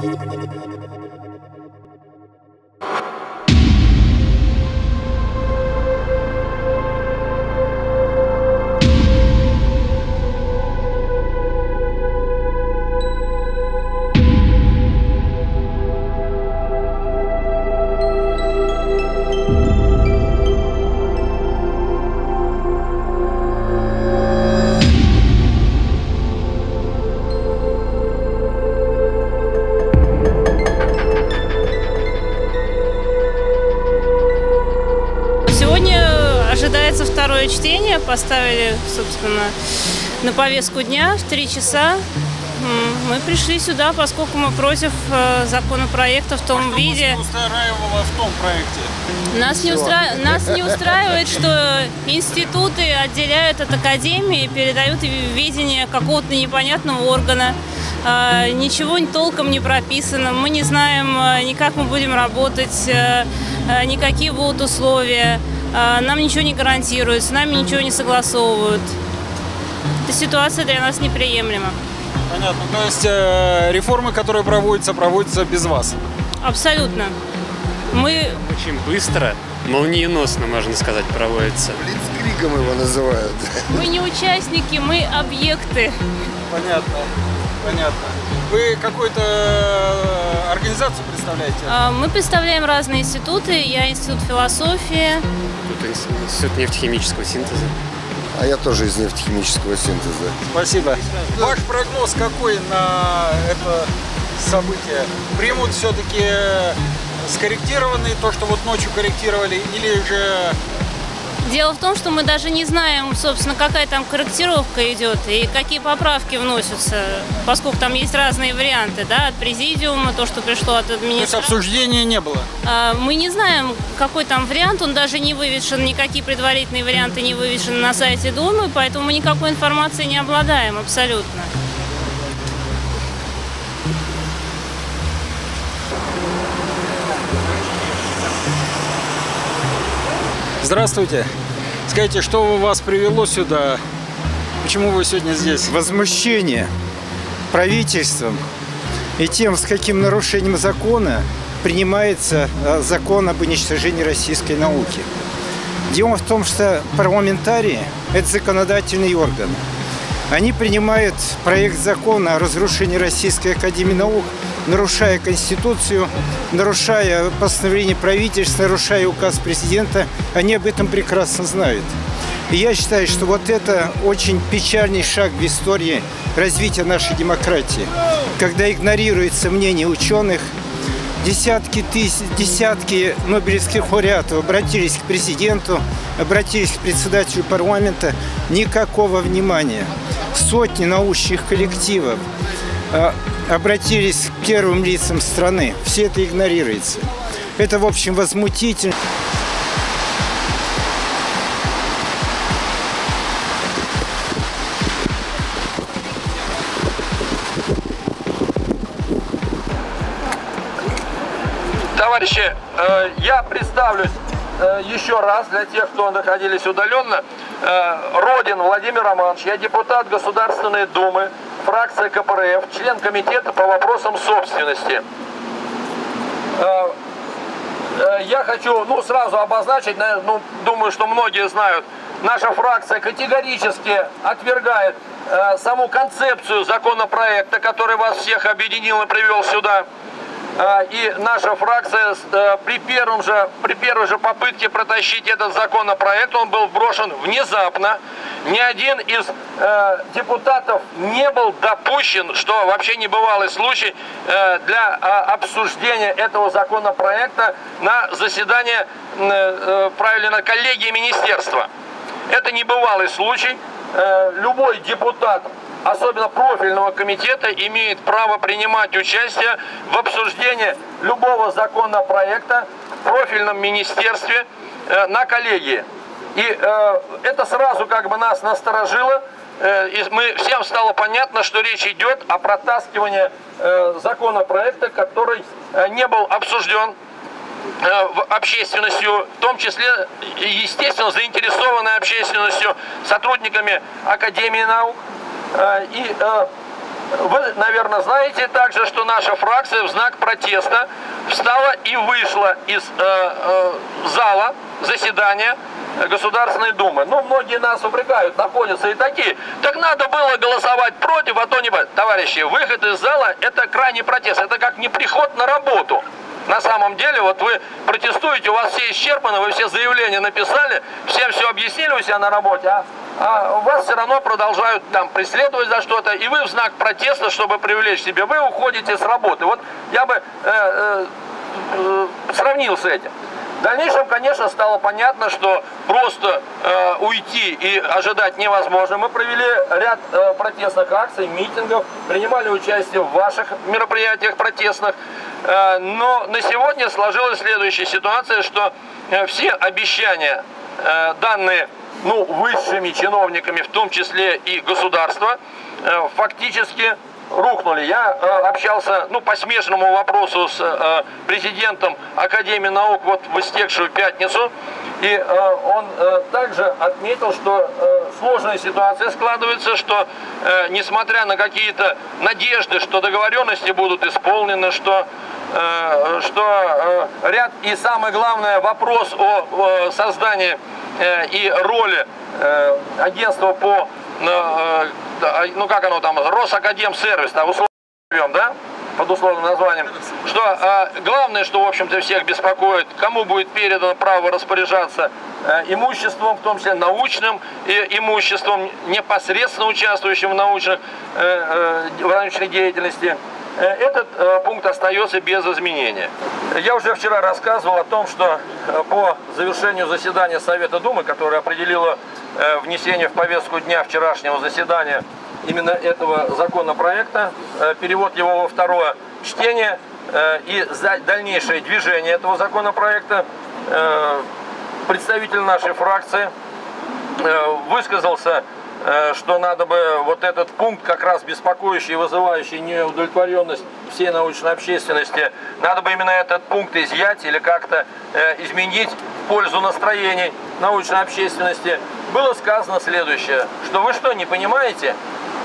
Сегодня ожидается второе чтение. Поставили, собственно, на повестку дня в три часа. М, Мы пришли сюда, поскольку мы против э, законопроекта в том виде. устраивало в том проекте? Нас не, устра- Нас не устраивает, что институты отделяют от академии и передают видение какого-то непонятного органа. А, Ничего толком не прописано. Мы не знаем а, ни как мы будем работать, а, а, ни какие будут условия. А, Нам ничего не гарантируют, с нами ничего не согласовывают. Эта ситуация для нас неприемлема. Понятно. То есть э, реформы, которые проводятся, проводятся без вас. Абсолютно. Мы Очень быстро, молниеносно, можно сказать, проводится. Блицкригом его называют. Мы не участники, мы объекты. Понятно. Понятно. Вы какую-то э, организацию представляете? А, Мы представляем разные институты. Я институт философии. Тут институт нефтехимического синтеза. А я тоже из нефтехимического синтеза. Спасибо. Ваш прогноз какой на это событие? Примут все-таки скорректированные, то, что вот ночью корректировали, или же Дело в том, что мы даже не знаем, собственно, какая там корректировка идет и какие поправки вносятся, поскольку там есть разные варианты, да, от президиума, то, что пришло от то есть администрации. обсуждения не было? А, Мы не знаем, какой там вариант, он даже не вывешен, никакие предварительные варианты не вывешены на сайте Думы, поэтому мы никакой информации не обладаем абсолютно. Здравствуйте. Скажите, что вас привело сюда? Почему вы сегодня здесь? возмущение правительством и тем, с каким нарушением закона принимается э, закон об уничтожении российской науки. Дело в том, что парламентарии – это законодательный орган. Они принимают проект закона о разрушении Российской Академии Наук, нарушая Конституцию, нарушая постановление правительства, нарушая указ президента. Они об этом прекрасно знают. И я считаю, что вот это очень печальный шаг в истории развития нашей демократии, когда игнорируется мнение ученых, десятки тысяч, десятки нобелевских лауреатов обратились к президенту, обратились к председателю парламента, никакого внимания. Сотни научных коллективов обратились к первым лицам страны. Все это игнорируется. Это, в общем, возмутительно. Товарищи, э, я представлюсь э, еще раз для тех, кто находились удаленно. Э, Родин Владимир Романович, я депутат Государственной Думы, фракция КПРФ, член комитета по вопросам собственности. Э, э, Я хочу, ну, сразу обозначить, на- ну, думаю, что многие знают, наша фракция категорически отвергает э, саму концепцию законопроекта, который вас всех объединил и привел сюда. Э, И наша фракция э, при, первом же, при первой же попытке протащить этот законопроект, он был брошен внезапно. Ни один из э, депутатов не был допущен, что вообще небывалый случай э, для э, обсуждения этого законопроекта на заседании, э, правильно, коллегии министерства. Это небывалый случай. Любой депутат, особенно профильного комитета, имеет право принимать участие в обсуждении любого законопроекта в профильном министерстве э, на коллегии. И э, это сразу как бы нас насторожило. Э, и мы, всем стало понятно, что речь идет о протаскивании э, законопроекта, который э, не был обсужден общественностью, в том числе, естественно, заинтересованной общественностью, сотрудниками Академии наук. Э, И э, Вы, наверное, знаете также, что наша фракция в знак протеста встала и вышла из э, зала заседания Государственной Думы. Ну, многие нас упрекают, находятся и такие. Так надо было голосовать против, а то не... Товарищи, выход из зала – это крайний протест. Это как не приход на работу. На самом деле, вот вы протестуете, у вас все исчерпаны, вы все заявления написали, всем все объяснили у себя на работе, а, а вас все равно продолжают там преследовать за что-то, и вы в знак протеста, чтобы привлечь себе, вы уходите с работы. Вот я бы э, э, э, сравнил с этим. В дальнейшем, конечно, стало понятно, что просто э, уйти и ожидать невозможно. Мы провели ряд э, протестных акций, митингов, принимали участие в ваших мероприятиях протестных. Э, но на сегодня сложилась следующая ситуация, что э, все обещания, э, данные ну, высшими чиновниками, в том числе и государства, э, фактически рухнули. Я э, общался ну, по смежному вопросу с э, президентом Академии наук вот в истекшую пятницу. И э, он э, также отметил, что э, сложная ситуация складывается, что э, несмотря на какие-то надежды, что договоренности будут исполнены, что, э, что э, ряд и самое главное вопрос о, создании э, и роли агентства по ну как оно там, Росакадемсервис, там условно да? под условным названием, что а, главное, что, в общем-то, всех беспокоит, кому будет передано право распоряжаться а, имуществом, в том числе научным и, имуществом, непосредственно участвующим в, научных, э, э, в научной деятельности. Э, этот э, пункт остается без изменения. Я уже вчера рассказывал о том, что по завершению заседания Совета Думы, которое определило внесение в повестку дня вчерашнего заседания именно этого законопроекта, э, перевод его во второе чтение э, и дальнейшее движение этого законопроекта, э, представитель нашей фракции высказался, что надо бы вот этот пункт, как раз беспокоящий и вызывающий неудовлетворенность всей научной общественности, надо бы именно этот пункт изъять или как-то изменить в пользу настроений научной общественности. Было сказано следующее, что вы что, не понимаете,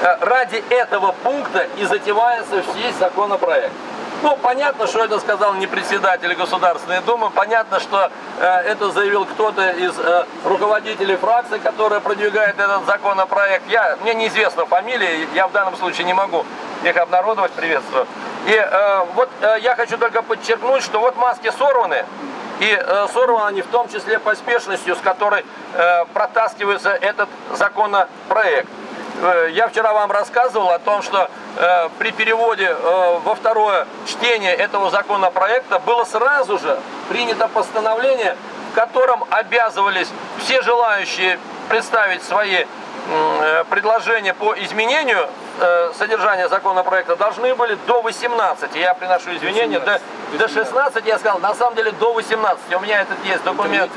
Э, ради этого пункта и затевается весь законопроект. Ну, понятно, что это сказал не председатель Государственной Думы, понятно, что э, это заявил кто-то из э, руководителей фракции, которая продвигает этот законопроект. Я, мне неизвестна фамилия, я в данном случае не могу их обнародовать, приветствую. И э, вот э, я хочу только подчеркнуть, что вот маски сорваны, и э, сорваны они в том числе поспешностью, с которой э, протаскивается этот законопроект. Э, я вчера вам рассказывал о том, что э, при переводе э, во второе чтение этого законопроекта было сразу же принято постановление, в котором обязывались все желающие представить свои предложения по изменению содержания законопроекта должны были до 18. Я приношу извинения, до, до 16 я сказал, на самом деле до 18. У меня этот есть документ,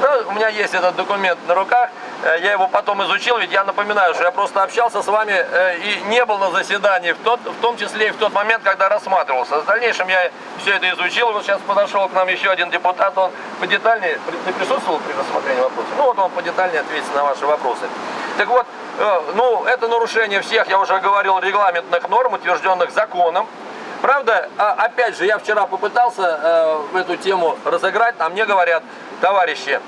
да, у меня есть этот документ на руках. Э, я его потом изучил, ведь я напоминаю, что я просто общался с вами э, и не был на заседании, в, тот, в том числе и в тот момент, когда рассматривался. В дальнейшем я все это изучил, вот сейчас подошел к нам еще один депутат, он подетальнее, ты присутствовал при рассмотрении вопроса? Ну вот он подетальнее ответит на ваши вопросы. Так вот, э, ну это нарушение всех, я уже говорил, регламентных норм, утвержденных законом. Правда, а, опять же, я вчера попытался эту тему разыграть, а мне говорят, товарищи,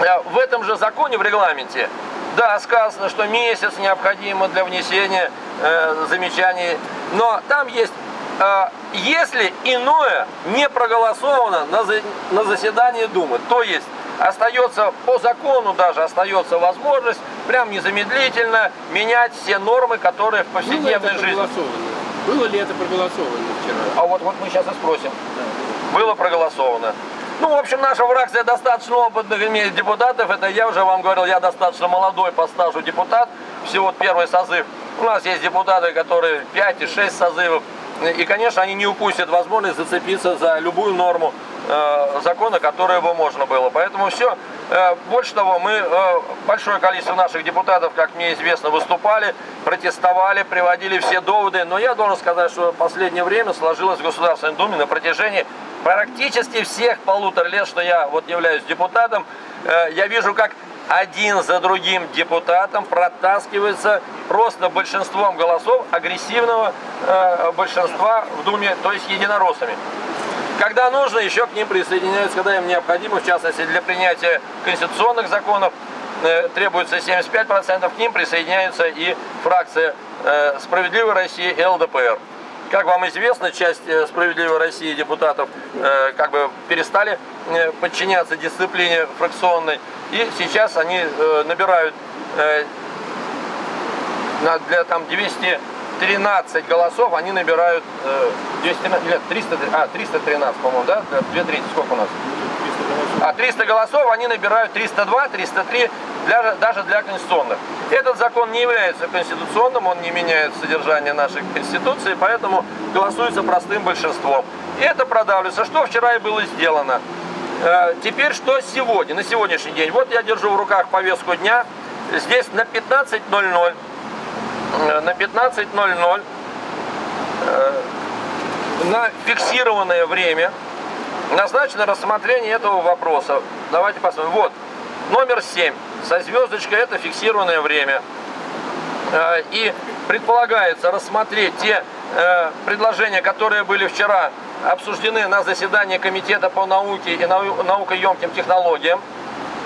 Э, в этом же законе, в регламенте, да, сказано, что месяц необходимо для внесения э, замечаний, но там есть, э, если иное не проголосовано на, за, на заседании Думы, то есть остается по закону даже остается возможность прям незамедлительно менять все нормы, которые в повседневной жизни. Было ли это проголосовано вчера? А вот, вот мы сейчас и спросим. Да. Было проголосовано. Ну, в общем, наша фракция достаточно опытных имеет депутатов. Это я уже вам говорил, я достаточно молодой по стажу депутат. Всего первый созыв. У нас есть депутаты, которые 5 и 6 созывов. И, конечно, они не упустят возможность зацепиться за любую норму закона, которую бы можно было. Поэтому все. Э, больше того, мы, э, большое количество наших депутатов, как мне известно, выступали, протестовали, приводили все доводы. Но я должен сказать, что в последнее время сложилось в Государственной Думе на протяжении практически всех полутора лет, что я вот являюсь депутатом, э, я вижу, как один за другим депутатом протаскивается просто большинством голосов агрессивного э, большинства в Думе, то есть единороссами. Когда нужно, еще к ним присоединяются, когда им необходимо, в частности для принятия конституционных законов, э, требуется 75%, к ним присоединяется и фракция э, «Справедливой России» ЛДПР. Как вам известно, часть э, «Справедливой России» депутатов как бы перестали подчиняться дисциплине фракционной, и сейчас они набирают на, для там 213 голосов, они набирают э, 213, нет, 300, а, 313, по-моему, да? 2 трети, сколько у нас? А 300 голосов они набирают 302, 303 для, даже для конституционных. Этот закон не является конституционным, он не меняет содержание нашей конституции, поэтому голосуется простым большинством. И это продавливается. Что вчера и было сделано. Э, теперь что сегодня, на сегодняшний день? Вот я держу в руках повестку дня. Здесь на 15.00 э, на 15.00 э, на фиксированное время назначено рассмотрение этого вопроса. Давайте посмотрим. Вот, номер 7 со звездочкой это фиксированное время. Э, и предполагается рассмотреть те э, предложения, которые были вчера обсуждены на заседании Комитета по науке и наукоемким технологиям.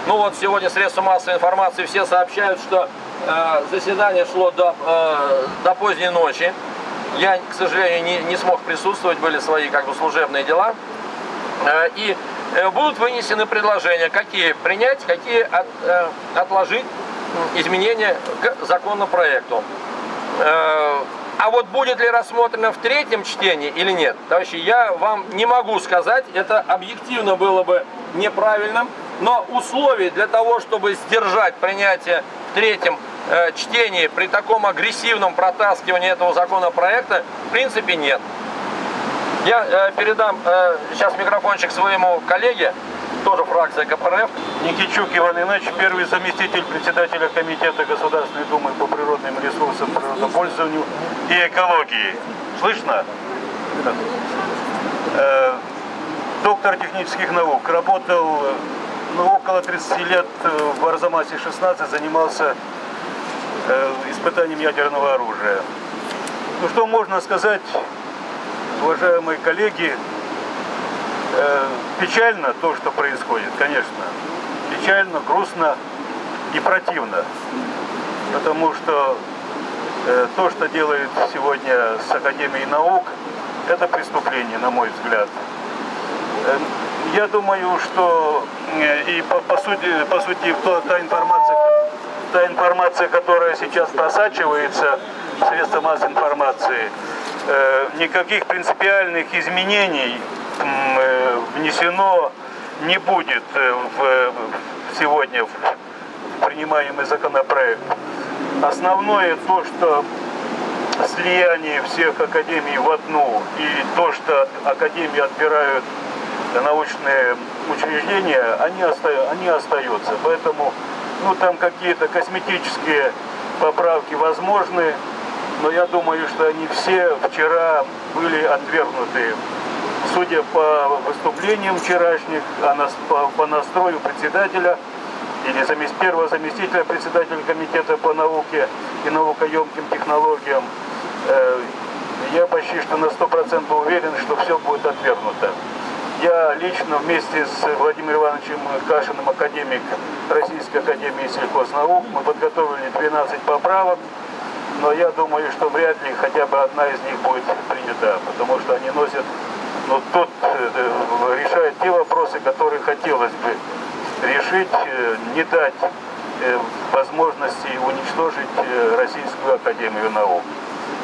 Ну вот сегодня средства массовой информации все сообщают, что э, заседание шло до, до поздней ночи. Я, к сожалению, не, не смог присутствовать, были свои как бы служебные дела. И Э, будут вынесены предложения, какие принять, какие от, э, отложить изменения к законопроекту. Э, а вот будет ли рассмотрено в третьем чтении или нет, товарищи, я вам не могу сказать, это объективно было бы неправильным, но условий для того, чтобы сдержать принятие в третьем чтении при таком агрессивном протаскивании этого законопроекта в принципе нет. Я э, передам э, сейчас микрофончик своему коллеге, тоже фракция КПРФ. Никичук Иван Иванович, первый заместитель председателя Комитета Государственной Думы по природным ресурсам, природопользованию и экологии. Слышно? Э, доктор технических наук. Работал ну, около 30 лет в Арзамасе-16, занимался э, испытанием ядерного оружия. Ну что можно сказать уважаемые коллеги, э, печально то, что происходит, конечно. Печально, грустно и противно. Потому что э, то, что делает сегодня с Академией наук, это преступление, на мой взгляд. Э, я думаю, что э, и по, по сути, по сути та информация, та информация, которая сейчас просачивается в средства массовой информации, Э, никаких принципиальных изменений э, внесено не будет э, в, сегодня в принимаемый законопроект. Основное то, что слияние всех академий в одну и то, что академии отбирают научные учреждения, они, оста они остаются. Поэтому ну, там какие-то косметические поправки возможны, но я думаю, что они все вчера были отвергнуты. Судя по выступлениям вчерашних, а по, настрою председателя или замест, первого заместителя председателя комитета по науке и наукоемким технологиям, э, я почти что на 100% уверен, что все будет отвергнуто. Я лично вместе с Владимиром Ивановичем Кашиным, академик Российской Академии сельхознаук, мы подготовили 12 поправок, но я думаю, что вряд ли хотя бы одна из них будет принята, потому что они носят, ну, тут э, решают те вопросы, которые хотелось бы решить, э, не дать э, возможности уничтожить Российскую Академию Наук.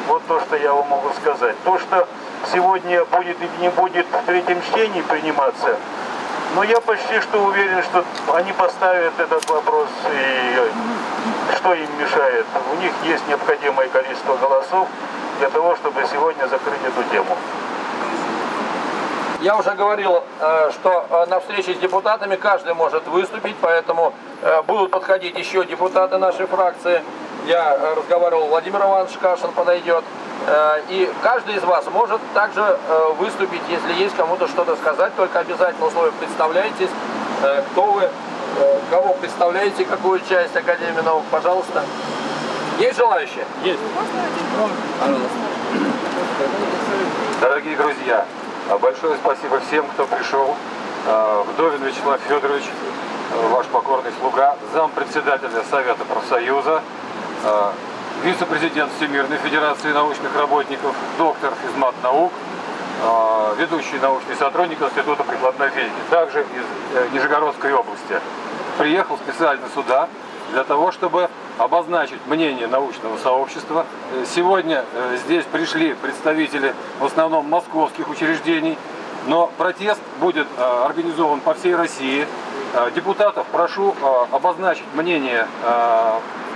Вот то, что я вам могу сказать. То, что сегодня будет или не будет в третьем чтении приниматься, но я почти что уверен, что они поставят этот вопрос и что им мешает? У них есть необходимое количество голосов для того, чтобы сегодня закрыть эту тему. Я уже говорил, э, что э, на встрече с депутатами каждый может выступить, поэтому э, будут подходить еще депутаты нашей фракции. Я разговаривал, Владимир Иванович Кашин подойдет. И каждый из вас может также выступить, если есть кому-то что-то сказать, только обязательно условие представляйтесь, кто вы, Кого представляете, какую часть Академии наук, пожалуйста? Есть желающие? Есть. Дорогие друзья, большое спасибо всем, кто пришел. А, Вдовин Вячеслав Федорович, а, ваш покорный слуга, зампредседателя Совета профсоюза, а, вице-президент Всемирной Федерации научных работников, доктор физмат наук, а, ведущий научный сотрудник Института прикладной физики, также из э, Нижегородской области. Приехал специально сюда для того, чтобы обозначить мнение научного сообщества. Э, Сегодня э, здесь пришли представители в основном московских учреждений, но протест будет э, организован по всей России. Депутатов прошу обозначить мнение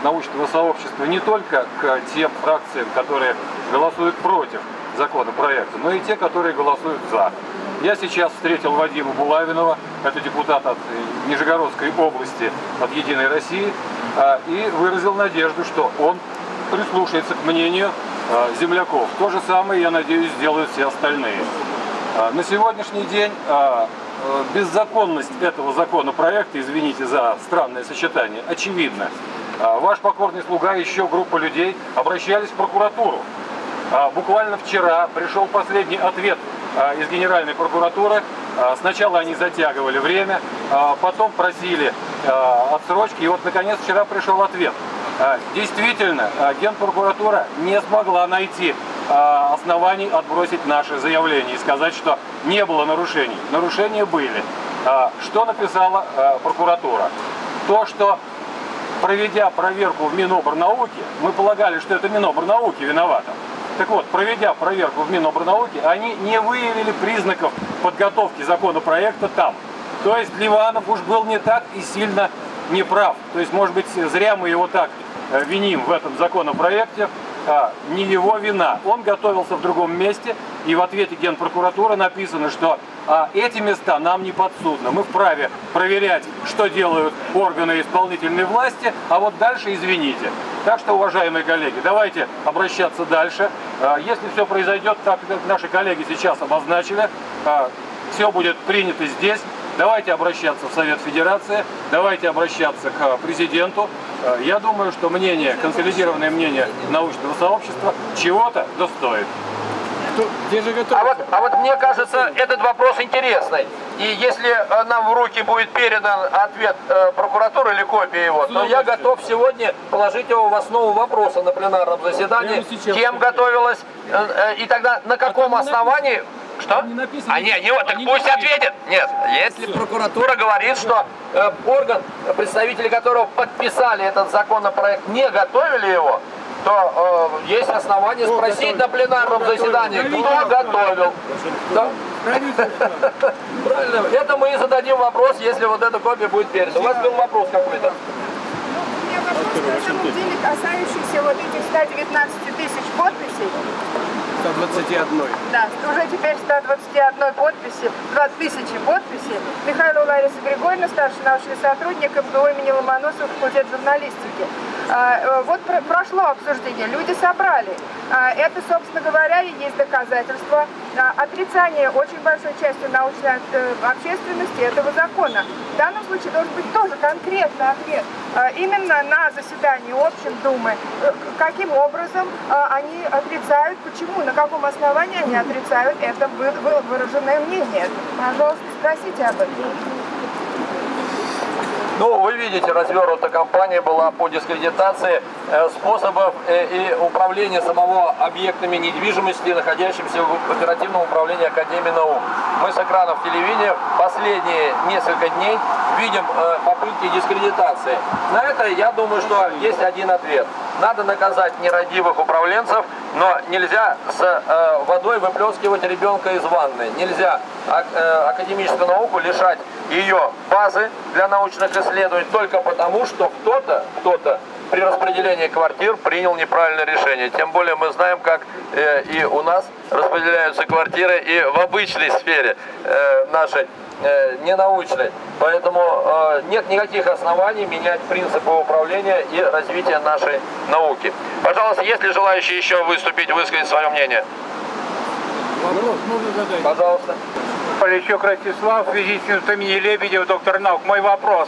научного сообщества не только к тем фракциям, которые голосуют против законопроекта, но и те, которые голосуют за. Я сейчас встретил Вадима Булавинова, это депутат от Нижегородской области, от «Единой России», и выразил надежду, что он прислушается к мнению а, земляков. То же самое, я надеюсь, сделают все остальные. А, На сегодняшний день а, э, беззаконность этого законопроекта, извините за странное сочетание, очевидна. А, Ваш покорный слуга и еще группа людей обращались в прокуратуру. А, Буквально вчера пришел последний ответ а, из Генеральной прокуратуры. А, Сначала они затягивали время, потом просили отсрочки, и вот наконец вчера пришел ответ. Действительно, Генпрокуратура не смогла найти оснований отбросить наше заявление и сказать, что не было нарушений. Нарушения были. Что написала прокуратура? То, что проведя проверку в Минобрнауке, мы полагали, что это Минобрнауки виновата. Так вот, проведя проверку в Минобрнауке, они не выявили признаков подготовки законопроекта там. То есть Ливанов уж был не так и сильно неправ. То есть, может быть, зря мы его так э, виним в этом законопроекте. А, не его вина. Он готовился в другом месте, и в ответе Генпрокуратуры написано, что а, эти места нам не подсудны. Мы вправе проверять, что делают органы исполнительной власти, а вот дальше извините. Так что, уважаемые коллеги, давайте обращаться дальше. А, Если все произойдет так, как наши коллеги сейчас обозначили, а, все будет принято здесь, давайте обращаться в Совет Федерации, давайте обращаться к президенту. Э, Я думаю, что мнение, консолидированное мнение научного сообщества чего-то достоит. Кто, где же? А вот, а вот мне кажется, этот вопрос интересный. И если э, нам в руки будет передан ответ э, прокуратуры или копия его, то я готов сегодня положить его в основу вопроса на пленарном заседании. Кем готовилась э, э, и тогда на каком не основании... Что? Не написано. А не, не, вот, так Они пусть не ответит. Нет, если прокуратура говорит, что э, орган, представители которого подписали этот законопроект, не готовили его, то э, есть основания спросить на пленарном заседании, кто готовил. Да? Правильно. Это мы и зададим вопрос, если вот эта копия будет передана. У вас был вопрос какой-то? У меня вопрос на самом деле касающийся вот этих 119 тысяч подписей. 121. Да, уже теперь 121 подписи, 2 тысячи подписей. Михаила Лариса Григорьевна, старший научный сотрудник МГУ имени Ломоносова, факультет журналистики. А, э, Вот про- прошло обсуждение, люди собрали. А, Это, собственно говоря, и есть доказательство а, отрицания очень большой части научной э, общественности этого закона. В данном случае должен быть тоже конкретный ответ. Именно на заседании общин Думы. Э, Каким образом они отрицают, почему, на каком основании они отрицают это вы- выраженное мнение. Пожалуйста, спросите об этом. Ну, вы видите, развернута кампания была по дискредитации э, способов э, и управления самого объектами недвижимости, находящимися в оперативном управлении Академии наук. Мы с экранов телевидения последние несколько дней видим э, попытки дискредитации. На это, я думаю, что есть один ответ. Надо наказать нерадивых управленцев, но нельзя с э, водой выплескивать ребенка из ванны. Нельзя ак- э, академическую науку лишать ее базы для научных исследований только потому, что кто-то, кто-то при распределении квартир принял неправильное решение. Тем более мы знаем, как э, и у нас распределяются квартиры и в обычной сфере э, нашей э, ненаучной. Поэтому э, нет никаких оснований менять принципы управления и развития нашей науки. Пожалуйста, есть ли желающие еще выступить, высказать свое мнение? Вопрос можно задать? Пожалуйста. Полищук Ростислав, физический институт имени Лебедева, доктор наук. Мой вопрос.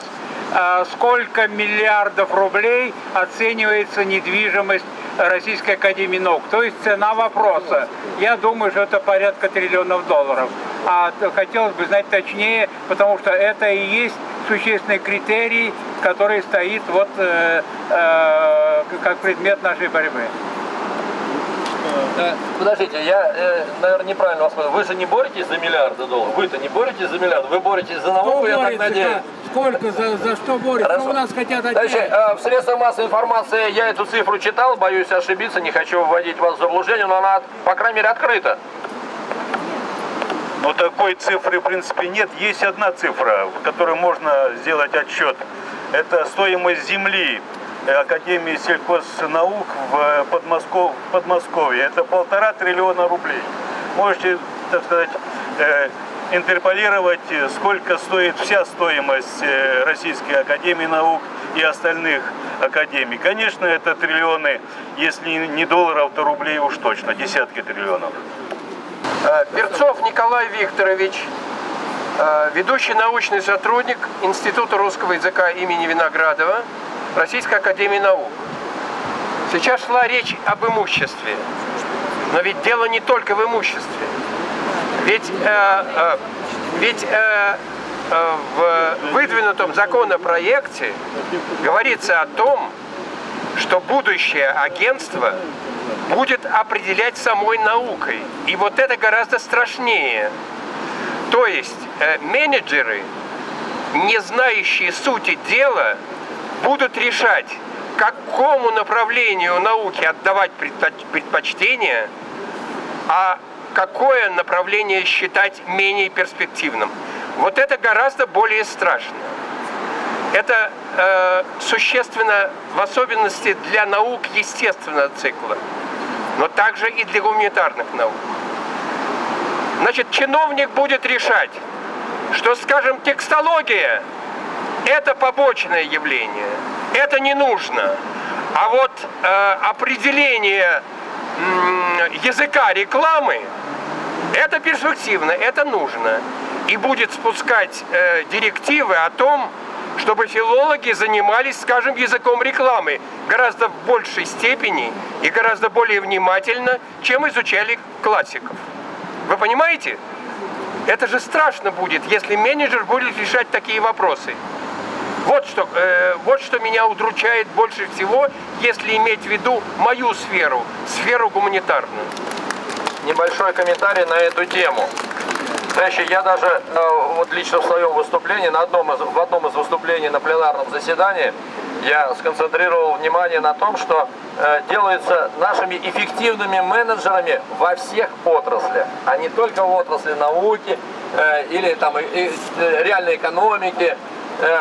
А, сколько миллиардов рублей оценивается недвижимость Российской Академии Наук. То есть цена вопроса. Я думаю, что это порядка триллионов долларов. А хотелось бы знать точнее, потому что это и есть существенный критерий, который стоит вот э, э, как предмет нашей борьбы. Э, подождите, я, э, наверное, неправильно вас понял. Вы же не боретесь за миллиарды долларов? Вы-то не боретесь за миллиарды, вы боретесь за науку, я так надеюсь. Сколько, за, за что борется? Что у нас хотят отнять? Значит, э, в средствах массовой информации я эту цифру читал, боюсь ошибиться, не хочу вводить вас в заблуждение, но она, по крайней мере, открыта. Но такой цифры, в принципе, нет. Есть одна цифра, в которой можно сделать отчет. Это стоимость земли Академии сельхознаук в Подмосков... Подмосковье. Это полтора триллиона рублей. Можете, так сказать, э, интерполировать, сколько стоит вся стоимость э, Российской Академии Наук и остальных академий. Конечно, это триллионы, если не долларов, то рублей уж точно, десятки триллионов. Э, Перцов Николай Викторович, ведущий научный сотрудник Института русского языка имени Виноградова, Российской Академии Наук. Сейчас шла речь об имуществе. Но ведь дело не только в имуществе. Ведь, э, э, ведь э, э, в выдвинутом законопроекте говорится о том, что будущее агентство будет определять самой наукой. И вот это гораздо страшнее. То есть э, менеджеры, не знающие сути дела, будут решать, какому направлению науки отдавать предпочтение, а какое направление считать менее перспективным. Вот это гораздо более страшно. Это э, существенно в особенности для наук естественного цикла, но также и для гуманитарных наук. Значит, чиновник будет решать, что, скажем, текстология это побочное явление. Это не нужно. А вот э, определение э, языка рекламы, это перспективно, это нужно. И будет спускать э, директивы о том, чтобы филологи занимались, скажем, языком рекламы гораздо в большей степени и гораздо более внимательно, чем изучали классиков. Вы понимаете? Это же страшно будет, если менеджер будет решать такие вопросы. Вот что, э, вот что меня удручает больше всего, если иметь в виду мою сферу, сферу гуманитарную. Небольшой комментарий на эту тему. Знаете, я даже э, вот лично в своем выступлении, на одном из, в одном из выступлений на пленарном заседании, я сконцентрировал внимание на том, что э, делается нашими эффективными менеджерами во всех отраслях, а не только в отрасли науки э, или там э, реальной экономики,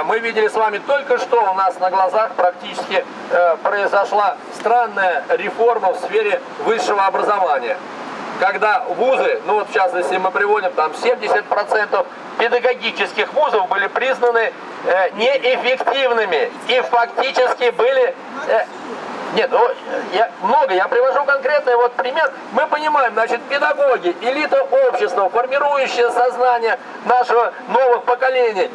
мы видели с вами только что у нас на глазах практически э, произошла странная реформа в сфере высшего образования. Когда вузы, ну вот в частности мы приводим, там 70% педагогических вузов были признаны э, неэффективными и фактически были... Нет, ну, я, много, я привожу конкретный вот пример. Мы понимаем, значит, педагоги, элита общества, формирующее сознание нашего новых поколений,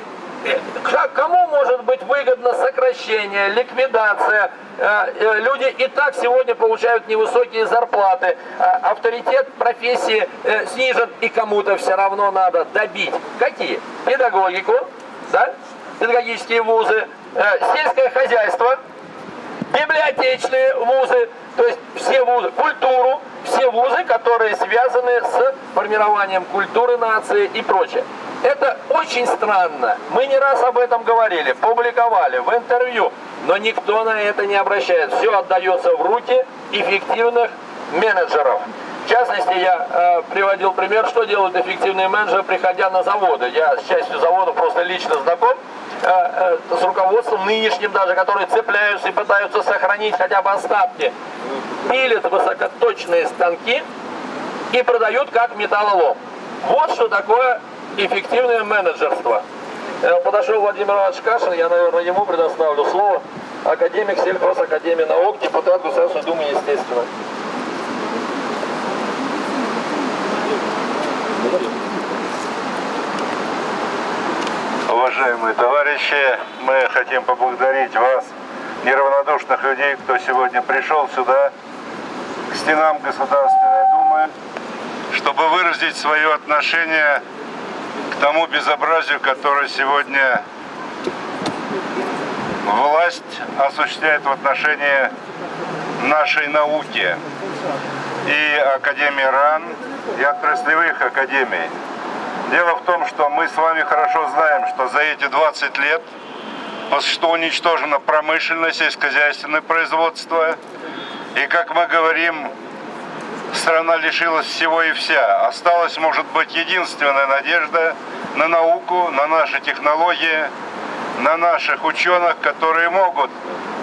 Кому может быть выгодно сокращение, ликвидация? Э, э, люди и так сегодня получают невысокие зарплаты, э, авторитет профессии снижен, и кому-то все равно надо добить. Какие? Педагогику, да? педагогические вузы, сельское хозяйство, библиотечные вузы, то есть все вузы, культуру, все вузы, которые связаны с формированием культуры нации и прочее. Это очень странно. Мы не раз об этом говорили, публиковали в интервью, но никто на это не обращает. Все отдается в руки эффективных менеджеров. В частности, я э, приводил пример, что делают эффективные менеджеры, приходя на заводы. Я с частью завода просто лично знаком э, э, с руководством нынешним даже, которые цепляются и пытаются сохранить хотя бы остатки. Пилят высокоточные станки и продают как металлолом. Вот что такое эффективное менеджерство. Э, подошел Владимир Иванович Кашин, я, наверное, ему предоставлю слово. Академик сельхоз, Академии наук, депутат Государственной Думы, естественно. Уважаемые товарищи, мы хотим поблагодарить вас, неравнодушных людей, кто сегодня пришел сюда, к стенам Государственной Думы, чтобы выразить свое отношение тому безобразию, которое сегодня власть осуществляет в отношении нашей науки и Академии РАН, и отраслевых академий. Дело в том, что мы с вами хорошо знаем, что за эти 20 лет что уничтожено промышленное, сельскохозяйственное производство. И, как мы говорим, страна лишилась всего и вся. Осталась, может быть, единственная надежда на науку, на наши технологии, на наших ученых, которые могут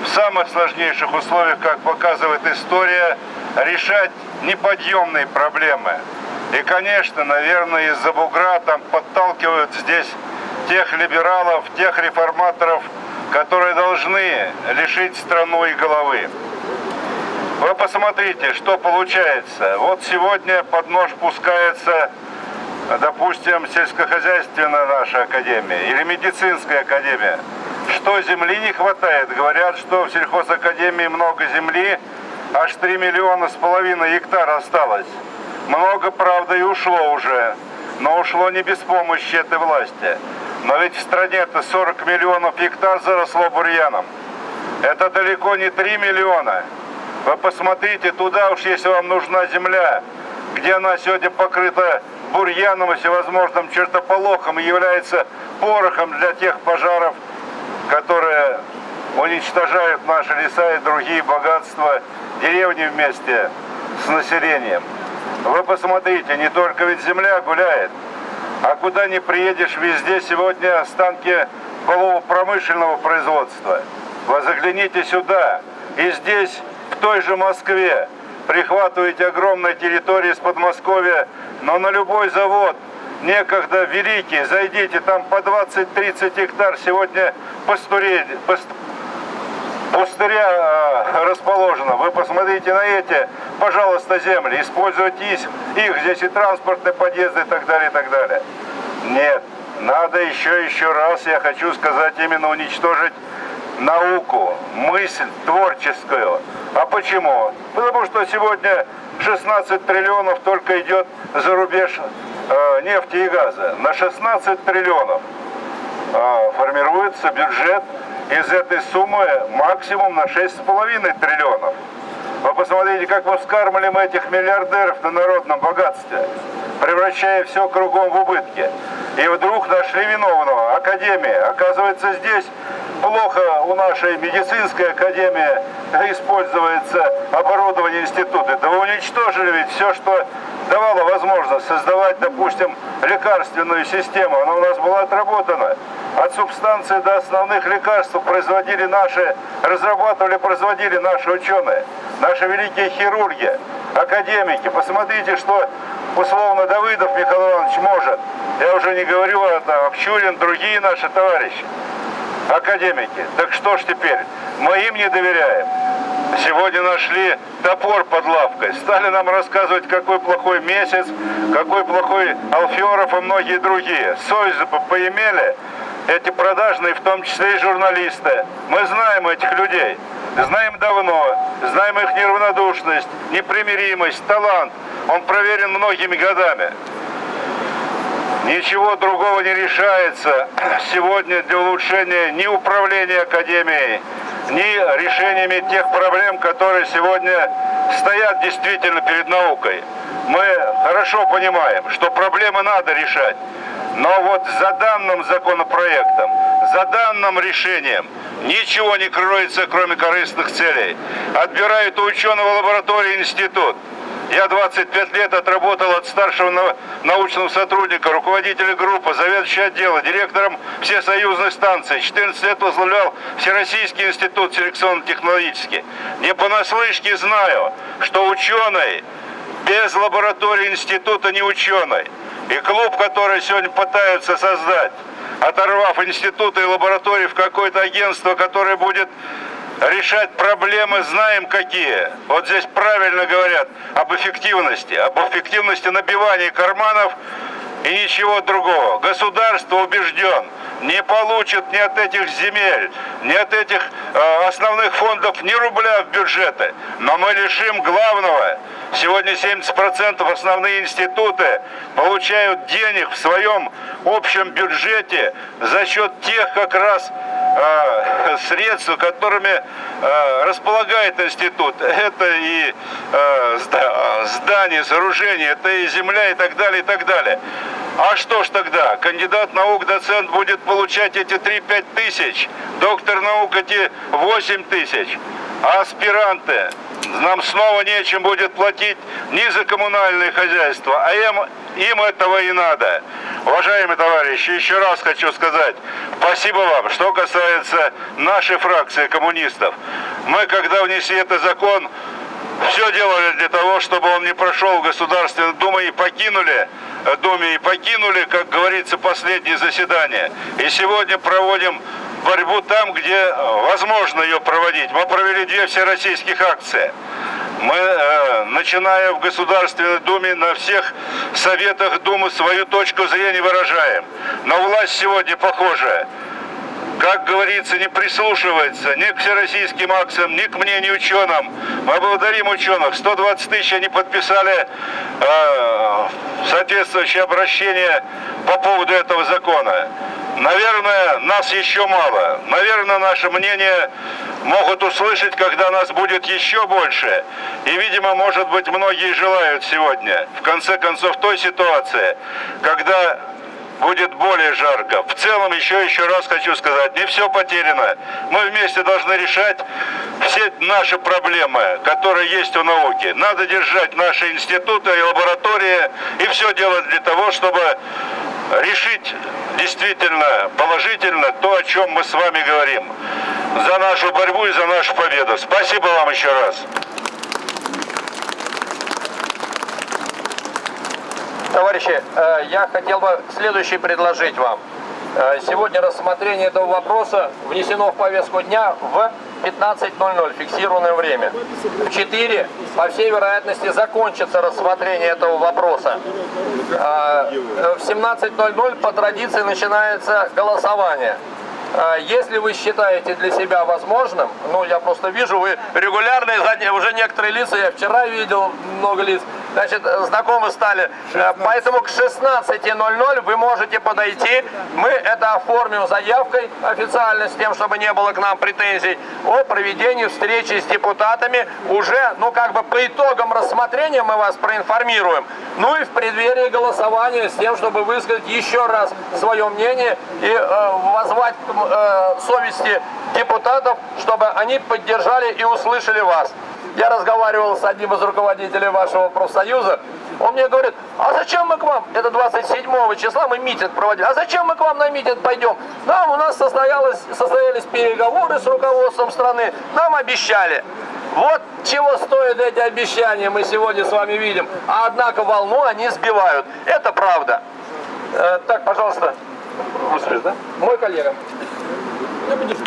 в самых сложнейших условиях, как показывает история, решать неподъемные проблемы. И, конечно, наверное, из-за бугра там подталкивают здесь тех либералов, тех реформаторов, которые должны лишить страну и головы. Вы посмотрите, что получается. Вот сегодня под нож пускается, допустим, сельскохозяйственная наша академия или медицинская академия. Что земли не хватает? Говорят, что в сельхозакадемии много земли, аж 3 миллиона с половиной гектар осталось. Много, правда, и ушло уже, но ушло не без помощи этой власти. Но ведь в стране-то 40 миллионов гектар заросло бурьяном. Это далеко не 3 миллиона. Вы посмотрите туда уж, если вам нужна земля, где она сегодня покрыта бурьяном и всевозможным чертополохом и является порохом для тех пожаров, которые уничтожают наши леса и другие богатства деревни вместе с населением. Вы посмотрите, не только ведь земля гуляет, а куда не приедешь, везде сегодня останки промышленного производства. Вы загляните сюда, и здесь, той же Москве, прихватываете огромные территории с Подмосковья, но на любой завод, некогда великий, зайдите, там по 20-30 гектар сегодня пастурей, паст, э, расположено. Вы посмотрите на эти, пожалуйста, земли. Используйте их здесь и транспортные подъезды и так далее, и так далее. Нет, надо еще, еще раз, я хочу сказать, именно уничтожить науку, мысль творческую. А почему? Потому что сегодня 16 триллионов только идет за рубеж э, нефти и газа. На 16 триллионов э, формируется бюджет из этой суммы максимум на 6,5 триллионов. Вы посмотрите, как мы вскармливаем этих миллиардеров на народном богатстве, превращая все кругом в убытки. И вдруг нашли виновного. Академия. Оказывается, здесь плохо у нашей медицинской академии используется оборудование института. Да вы уничтожили ведь все, что давало возможность создавать, допустим, лекарственную систему. Она у нас была отработана. От субстанции до основных лекарств производили наши, разрабатывали, производили наши ученые, наши великие хирурги, академики. Посмотрите, что условно Давыдов Михаил Иванович может. Я уже не говорю о там, Пчурин, другие наши товарищи, академики. Так что ж теперь? Мы им не доверяем. Сегодня нашли топор под лавкой. Стали нам рассказывать, какой плохой месяц, какой плохой Алферов и многие другие. Совесть поимели эти продажные, в том числе и журналисты. Мы знаем этих людей, знаем давно, знаем их неравнодушность, непримиримость, талант. Он проверен многими годами. Ничего другого не решается сегодня для улучшения ни управления Академией, ни решениями тех проблем, которые сегодня стоят действительно перед наукой. Мы хорошо понимаем, что проблемы надо решать. Но вот за данным законопроектом, за данным решением ничего не кроется, кроме корыстных целей. Отбирают у ученого лаборатории институт. Я 25 лет отработал от старшего научного сотрудника, руководителя группы, заведующего отдела, директором всесоюзной станции. 14 лет возглавлял Всероссийский институт селекционно-технологический. Не понаслышке знаю, что ученый без лаборатории института не ученый. И клуб, который сегодня пытаются создать, оторвав институты и лаборатории в какое-то агентство, которое будет решать проблемы, знаем какие. Вот здесь правильно говорят об эффективности, об эффективности набивания карманов и ничего другого. Государство убежден, не получит ни от этих земель, ни от этих э, основных фондов ни рубля в бюджеты. Но мы лишим главного. Сегодня 70% основные институты получают денег в своем общем бюджете за счет тех как раз э, средств, которыми э, располагает институт. Это и э, здания, сооружения, это и земля и так далее, и так далее. А что ж тогда? Кандидат наук, доцент будет получать эти 3-5 тысяч, доктор наук эти 8 тысяч, аспиранты нам снова нечем будет платить ни за коммунальное хозяйство, а им, им этого и надо. Уважаемые товарищи, еще раз хочу сказать, спасибо вам. Что касается нашей фракции коммунистов, мы, когда внесли этот закон, все делали для того, чтобы он не прошел в Государственной Думе и покинули э, Думе и покинули, как говорится, последнее заседание. И сегодня проводим борьбу там, где э, возможно ее проводить. Мы провели две всероссийских акции. Мы, э, начиная в Государственной Думе, на всех советах Думы свою точку зрения выражаем. Но власть сегодня похожая как говорится, не прислушивается ни к всероссийским акциям, ни к мнению ученым. Мы благодарим ученых. 120 тысяч они подписали э, соответствующее обращение по поводу этого закона. Наверное, нас еще мало. Наверное, наше мнение могут услышать, когда нас будет еще больше. И, видимо, может быть, многие желают сегодня, в конце концов, той ситуации, когда будет более жарко. В целом, еще еще раз хочу сказать, не все потеряно. Мы вместе должны решать все наши проблемы, которые есть у науки. Надо держать наши институты и лаборатории и все делать для того, чтобы решить действительно положительно то, о чем мы с вами говорим. За нашу борьбу и за нашу победу. Спасибо вам еще раз. Товарищи, э, я хотел бы следующее предложить вам. Э, сегодня рассмотрение этого вопроса внесено в повестку дня в 15.00, фиксированное время. В 4, по всей вероятности, закончится рассмотрение этого вопроса. Э, в 17.00 по традиции начинается голосование. Если вы считаете для себя возможным, ну я просто вижу, вы регулярные, уже некоторые лица, я вчера видел много лиц, значит, знакомы стали. Э, поэтому к 16.00 вы можете подойти. Мы это оформим заявкой официально с тем, чтобы не было к нам претензий о проведении встречи с депутатами. Уже, ну как бы по итогам рассмотрения мы вас проинформируем. Ну и в преддверии голосования с тем, чтобы высказать еще раз свое мнение и э, возвать э, совести депутатов, чтобы они поддержали и услышали вас. Я разговаривал с одним из руководителей вашего профсоюза. Он мне говорит, а зачем мы к вам, это 27 числа мы митинг проводили, а зачем мы к вам на митинг пойдем? Нам у нас состоялось, состоялись переговоры с руководством страны, нам обещали. Вот чего стоят эти обещания, мы сегодня с вами видим. А однако волну они сбивают. Это правда. Э, так, пожалуйста. да? Мой коллега. Я подержу.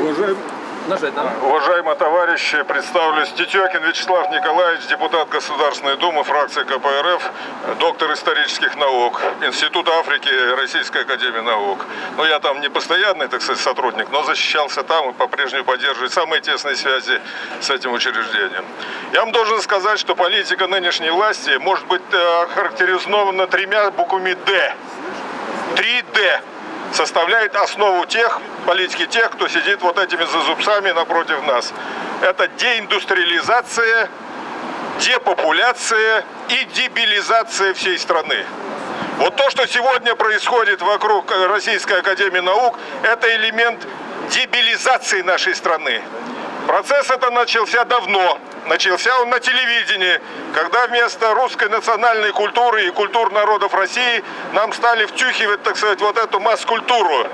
Уважаемый нажать, да? Уважаемые товарищи, представлюсь. Тетекин Вячеслав Николаевич, депутат Государственной Думы, фракция КПРФ, доктор исторических наук, Институт Африки Российской Академии Наук. Ну, я там не постоянный, так сказать, сотрудник, но защищался там и по-прежнему поддерживаю самые тесные связи с этим учреждением. Я вам должен сказать, что политика нынешней власти может быть э, охарактеризована тремя буквами «Д». 3D составляет основу тех, политики тех, кто сидит вот этими зазубцами напротив нас. Это деиндустриализация, депопуляция и дебилизация всей страны. Вот то, что сегодня происходит вокруг Российской Академии Наук, это элемент дебилизации нашей страны. Процесс это начался давно. Начался он на телевидении, когда вместо русской национальной культуры и культур народов России нам стали втюхивать, так сказать, вот эту масс-культуру.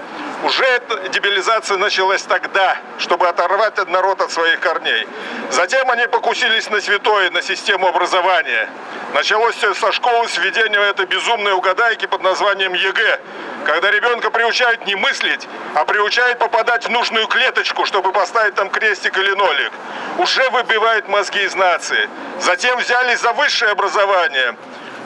Уже дебилизация началась тогда, чтобы оторвать народ от своих корней. Затем они покусились на святое, на систему образования. Началось все со школы с введением этой безумной угадайки под названием ЕГЭ, когда ребенка приучают не мыслить, а приучают попадать в нужную клеточку, чтобы поставить там крестик или нолик. Уже выбивает мозги из нации. Затем взялись за высшее образование.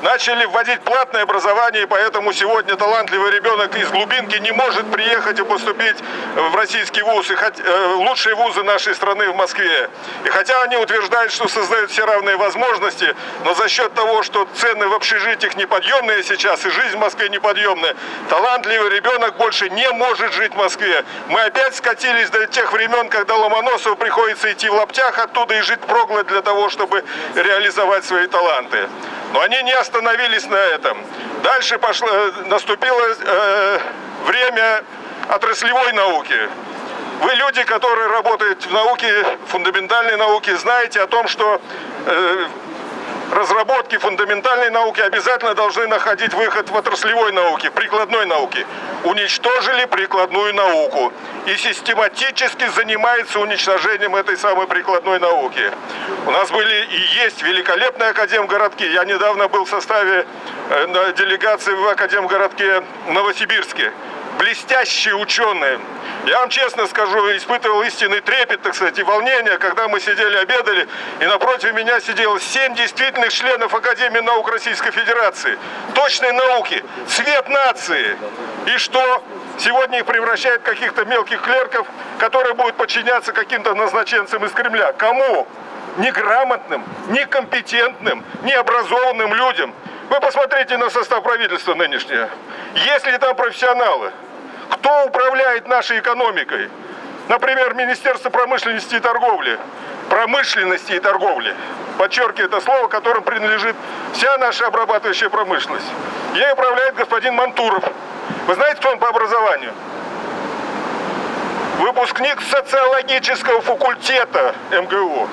Начали вводить платное образование, и поэтому сегодня талантливый ребенок из глубинки не может приехать и поступить в российский вуз, и хоть, э, лучшие вузы нашей страны в Москве. И хотя они утверждают, что создают все равные возможности, но за счет того, что цены в общежитиях неподъемные сейчас, и жизнь в Москве неподъемная, талантливый ребенок больше не может жить в Москве. Мы опять скатились до тех времен, когда Ломоносову приходится идти в лаптях оттуда и жить проглоть для того, чтобы реализовать свои таланты. Но они не остановились на этом. Дальше пошло, наступило э, время отраслевой науки. Вы люди, которые работают в науке, фундаментальной науке, знаете о том, что э, разработки фундаментальной науки обязательно должны находить выход в отраслевой науке, прикладной науке. Уничтожили прикладную науку и систематически занимается уничтожением этой самой прикладной науки. У нас были и есть великолепные академгородки. Я недавно был в составе э, делегации в академгородке Новосибирске блестящие ученые. Я вам честно скажу, испытывал истинный трепет, так сказать, и волнение, когда мы сидели, обедали, и напротив меня сидело семь действительных членов Академии наук Российской Федерации. Точной науки, цвет нации. И что? Сегодня их превращают в каких-то мелких клерков, которые будут подчиняться каким-то назначенцам из Кремля. Кому? Неграмотным, некомпетентным, необразованным людям. Вы посмотрите на состав правительства нынешнее. Есть ли там профессионалы? Кто управляет нашей экономикой? Например, Министерство промышленности и торговли. Промышленности и торговли. Подчеркиваю это слово, которым принадлежит вся наша обрабатывающая промышленность. Ей управляет господин Мантуров. Вы знаете, кто он по образованию? Выпускник социологического факультета МГУ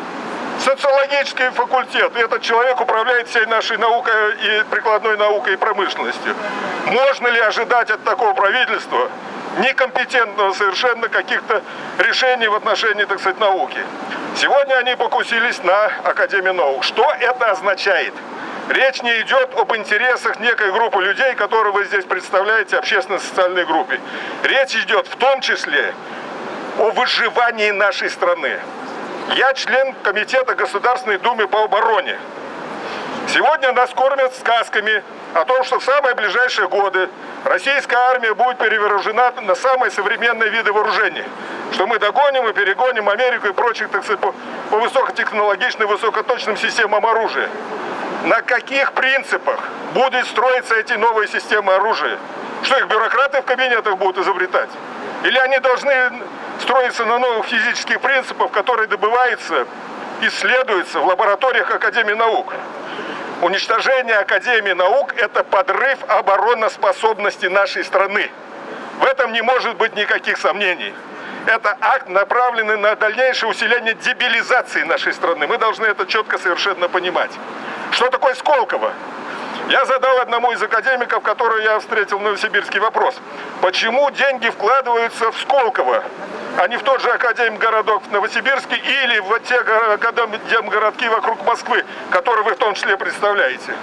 социологический факультет. И этот человек управляет всей нашей наукой и прикладной наукой и промышленностью. Можно ли ожидать от такого правительства некомпетентного совершенно каких-то решений в отношении, так сказать, науки? Сегодня они покусились на Академию наук. Что это означает? Речь не идет об интересах некой группы людей, которые вы здесь представляете, общественно-социальной группе. Речь идет в том числе о выживании нашей страны. Я член Комитета Государственной Думы по обороне. Сегодня нас кормят сказками о том, что в самые ближайшие годы российская армия будет перевооружена на самые современные виды вооружений. Что мы догоним и перегоним Америку и прочих, так сказать, по, по высокотехнологичным, высокоточным системам оружия. На каких принципах будут строиться эти новые системы оружия? Что их бюрократы в кабинетах будут изобретать? Или они должны строится на новых физических принципах, которые добываются, исследуются в лабораториях Академии наук. Уничтожение Академии наук – это подрыв обороноспособности нашей страны. В этом не может быть никаких сомнений. Это акт, направленный на дальнейшее усиление дебилизации нашей страны. Мы должны это четко совершенно понимать. Что такое Сколково? Я задал одному из академиков, который я встретил в Новосибирске, вопрос. Почему деньги вкладываются в Сколково, а не в тот же академгородок в Новосибирске или в те академгородки вокруг Москвы, которые вы в том числе представляете?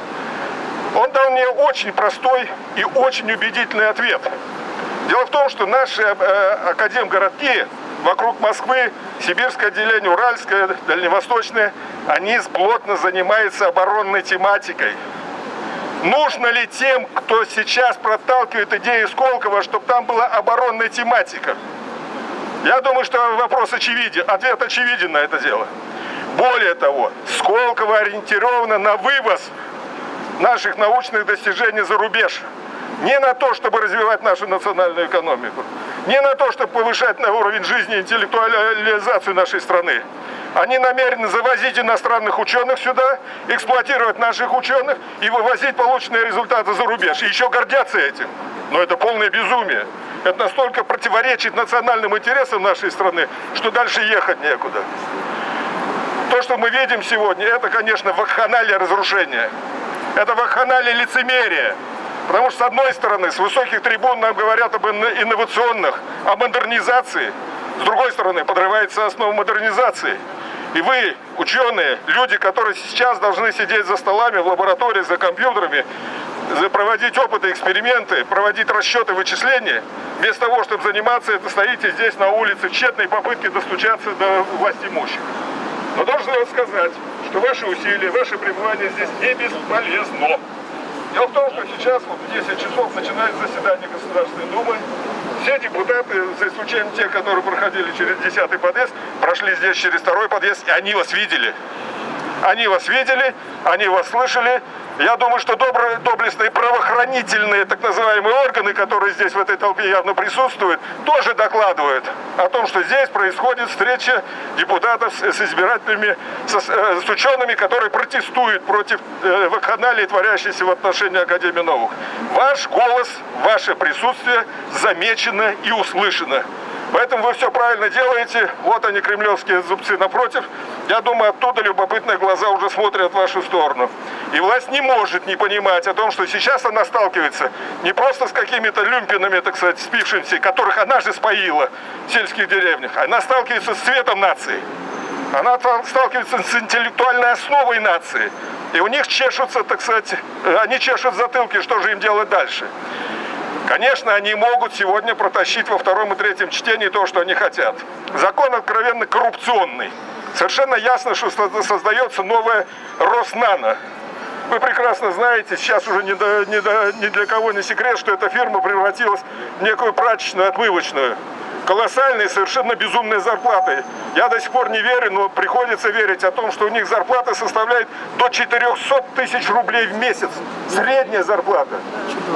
Он дал мне очень простой и очень убедительный ответ. Дело в том, что наши э, академгородки вокруг Москвы, Сибирское отделение, Уральское, Дальневосточное, они плотно занимаются оборонной тематикой. Нужно ли тем, кто сейчас проталкивает идею Сколково, чтобы там была оборонная тематика? Я думаю, что вопрос очевиден, ответ очевиден на это дело. Более того, Сколково ориентировано на вывоз наших научных достижений за рубеж. Не на то, чтобы развивать нашу национальную экономику, не на то, чтобы повышать на уровень жизни интеллектуализацию нашей страны, они намерены завозить иностранных ученых сюда, эксплуатировать наших ученых и вывозить полученные результаты за рубеж. И еще гордятся этим. Но это полное безумие. Это настолько противоречит национальным интересам нашей страны, что дальше ехать некуда. То, что мы видим сегодня, это, конечно, вакханалия разрушения. Это вакханалия лицемерия. Потому что, с одной стороны, с высоких трибун нам говорят об инновационных, о модернизации. С другой стороны, подрывается основа модернизации. И вы, ученые, люди, которые сейчас должны сидеть за столами в лаборатории, за компьютерами, проводить опыты, эксперименты, проводить расчеты, вычисления, вместо того, чтобы заниматься, это стоите здесь на улице в тщетной попытке достучаться до власти имущих. Но должен вам сказать, что ваши усилия, ваше пребывание здесь не бесполезно. Дело в том, что сейчас вот в 10 часов начинается заседание Государственной Думы. Все депутаты, за исключением тех, которые проходили через 10 подъезд, прошли здесь через второй подъезд, и они вас видели. Они вас видели, они вас слышали. Я думаю, что добрые, доблестные правоохранительные так называемые органы, которые здесь в этой толпе явно присутствуют, тоже докладывают о том, что здесь происходит встреча депутатов с, избирателями, со, э, с учеными, которые протестуют против э, вакханалии, творящейся в отношении Академии наук. Ваш голос, ваше присутствие замечено и услышано. Поэтому вы все правильно делаете. Вот они, кремлевские зубцы напротив. Я думаю, оттуда любопытные глаза уже смотрят в вашу сторону. И власть не может не понимать о том, что сейчас она сталкивается не просто с какими-то люмпинами, так сказать, спившимся, которых она же споила в сельских деревнях. Она сталкивается с цветом нации. Она сталкивается с интеллектуальной основой нации. И у них чешутся, так сказать, они чешут затылки, что же им делать дальше. Конечно, они могут сегодня протащить во втором и третьем чтении то, что они хотят. Закон откровенно коррупционный. Совершенно ясно, что создается новая Роснано. Вы прекрасно знаете, сейчас уже ни, до, ни, до, ни для кого не секрет, что эта фирма превратилась в некую прачечную, отмывочную колоссальные, совершенно безумные зарплаты. Я до сих пор не верю, но приходится верить о том, что у них зарплата составляет до 400 тысяч рублей в месяц. Средняя зарплата.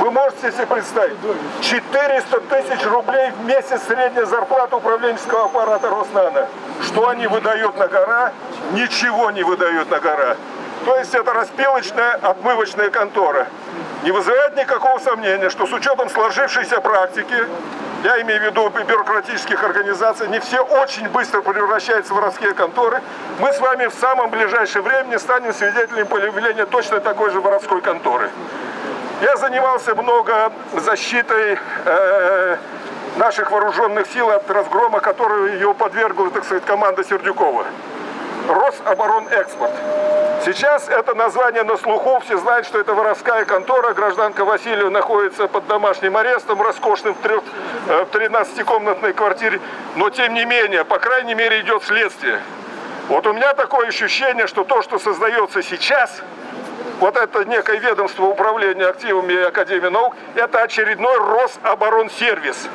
Вы можете себе представить? 400 тысяч рублей в месяц средняя зарплата управленческого аппарата Роснана. Что они выдают на гора? Ничего не выдают на гора. То есть это распилочная отмывочная контора. Не вызывает никакого сомнения, что с учетом сложившейся практики я имею в виду бюрократических организаций, не все очень быстро превращаются в воровские конторы. Мы с вами в самом ближайшее время станем свидетелями появления точно такой же воровской конторы. Я занимался много защитой э, наших вооруженных сил от разгрома, который ее подвергла, так сказать, команда Сердюкова. Рособоронэкспорт. Сейчас это название на слуху, все знают, что это воровская контора. Гражданка Васильева находится под домашним арестом, роскошным в 13-комнатной э, квартире. Но тем не менее, по крайней мере, идет следствие. Вот у меня такое ощущение, что то, что создается сейчас, вот это некое ведомство управления активами Академии наук, это очередной Рособоронсервис.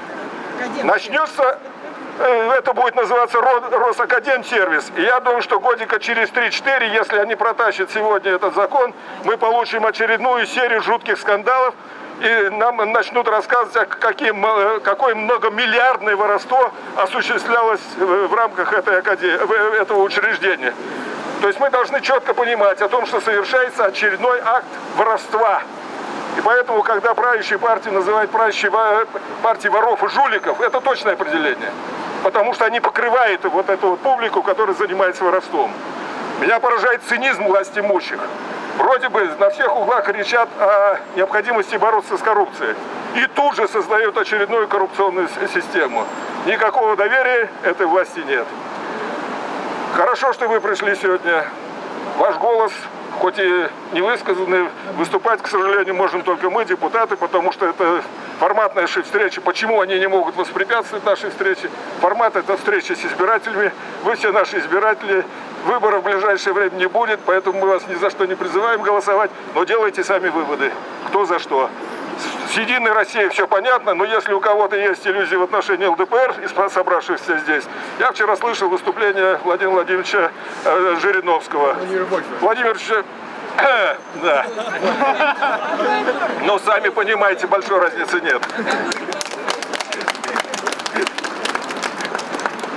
Начнется это будет называться Росакадемсервис. И я думаю, что годика через 3-4, если они протащат сегодня этот закон, мы получим очередную серию жутких скандалов, и нам начнут рассказывать, каким, э, какое многомиллиардное воровство осуществлялось в рамках этой академии, этого учреждения. То есть мы должны четко понимать о том, что совершается очередной акт воровства. И поэтому, когда правящая партия называет правящей партией воров и жуликов, это точное определение потому что они покрывают вот эту вот публику, которая занимается воровством. Меня поражает цинизм власти имущих. Вроде бы на всех углах кричат о необходимости бороться с коррупцией. И тут же создают очередную коррупционную систему. Никакого доверия этой власти нет. Хорошо, что вы пришли сегодня. Ваш голос хоть и не высказаны, выступать, к сожалению, можем только мы, депутаты, потому что это формат нашей встречи. Почему они не могут воспрепятствовать нашей встрече? Формат – это встреча с избирателями. Вы все наши избиратели. Выборов в ближайшее время не будет, поэтому мы вас ни за что не призываем голосовать, но делайте сами выводы, кто за что. С Единой Россией все понятно, но если у кого-то есть иллюзии в отношении ЛДПР, из собравшихся здесь, я вчера слышал выступление Владимира Владимировича э, Жириновского. Владимир да. Но сами понимаете, большой разницы нет.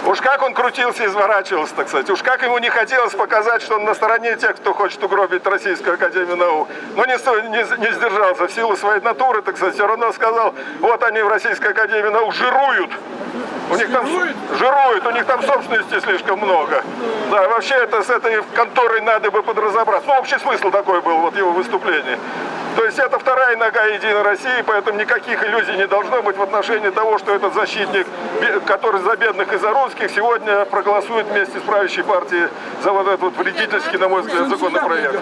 Уж как он крутился изворачивался, так сказать. Уж как ему не хотелось показать, что он на стороне тех, кто хочет угробить Российскую Академию Наук. Но не, не, не сдержался в силу своей натуры, так сказать. Все равно сказал, вот они в Российской Академии Наук жируют. У них там жируют, у них там собственности слишком много. Да, вообще это с этой конторой надо бы подразобраться. Ну, общий смысл такой был вот его выступления. То есть это вторая нога Единой России, поэтому никаких иллюзий не должно быть в отношении того, что этот защитник, который за бедных и за русских, сегодня проголосует вместе с правящей партией за вот этот вот вредительский, на мой взгляд, законопроект.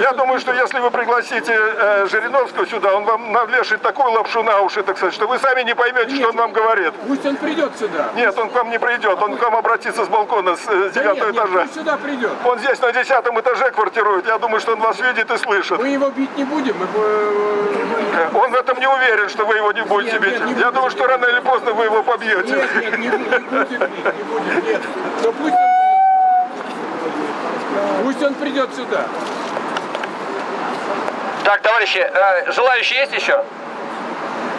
Я думаю, что если вы пригласите э, Жириновского сюда, он вам навешает такую лапшу на уши, так сказать, что вы сами не поймете, Нет, что он вам говорит. Пусть он придет сюда. Нет, он к вам не придет, он к вам обратится с балкона с э, девятого да этажа. Нет, сюда придет. Он здесь на десятом этаже квартирует, я думаю, что он вас видит и слышит. Мы его бить не будем, мы Он в этом не уверен, что вы его не будете бить. Я думаю, что рано или поздно вы его побьете. Нет, нет, не будет, не будет, не будет, нет. Но пусть он, пусть он придет сюда. Так, товарищи, э, желающие есть еще?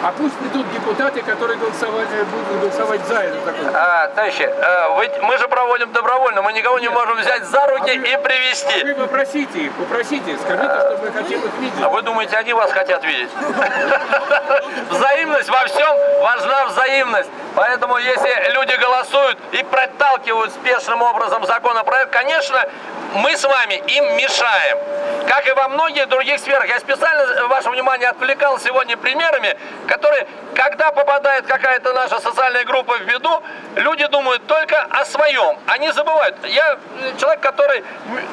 А пусть придут депутаты, которые голосовать, э, будут голосовать за это такое. А, товарищи, э, вы, мы же проводим добровольно, мы никого не можем взять за руки и привести. Вы попросите их, попросите, скажите, что мы хотим их видеть. А вы думаете, они вас хотят видеть? Взаимность во всем важна взаимность. Поэтому если люди голосуют и проталкивают спешным образом законопроект, конечно, мы с вами им мешаем. Как и во многих других сферах. Я специально ваше внимание отвлекал сегодня примерами, которые, когда попадает какая-то наша социальная группа в беду, люди думают только о своем. Они забывают. Я человек, который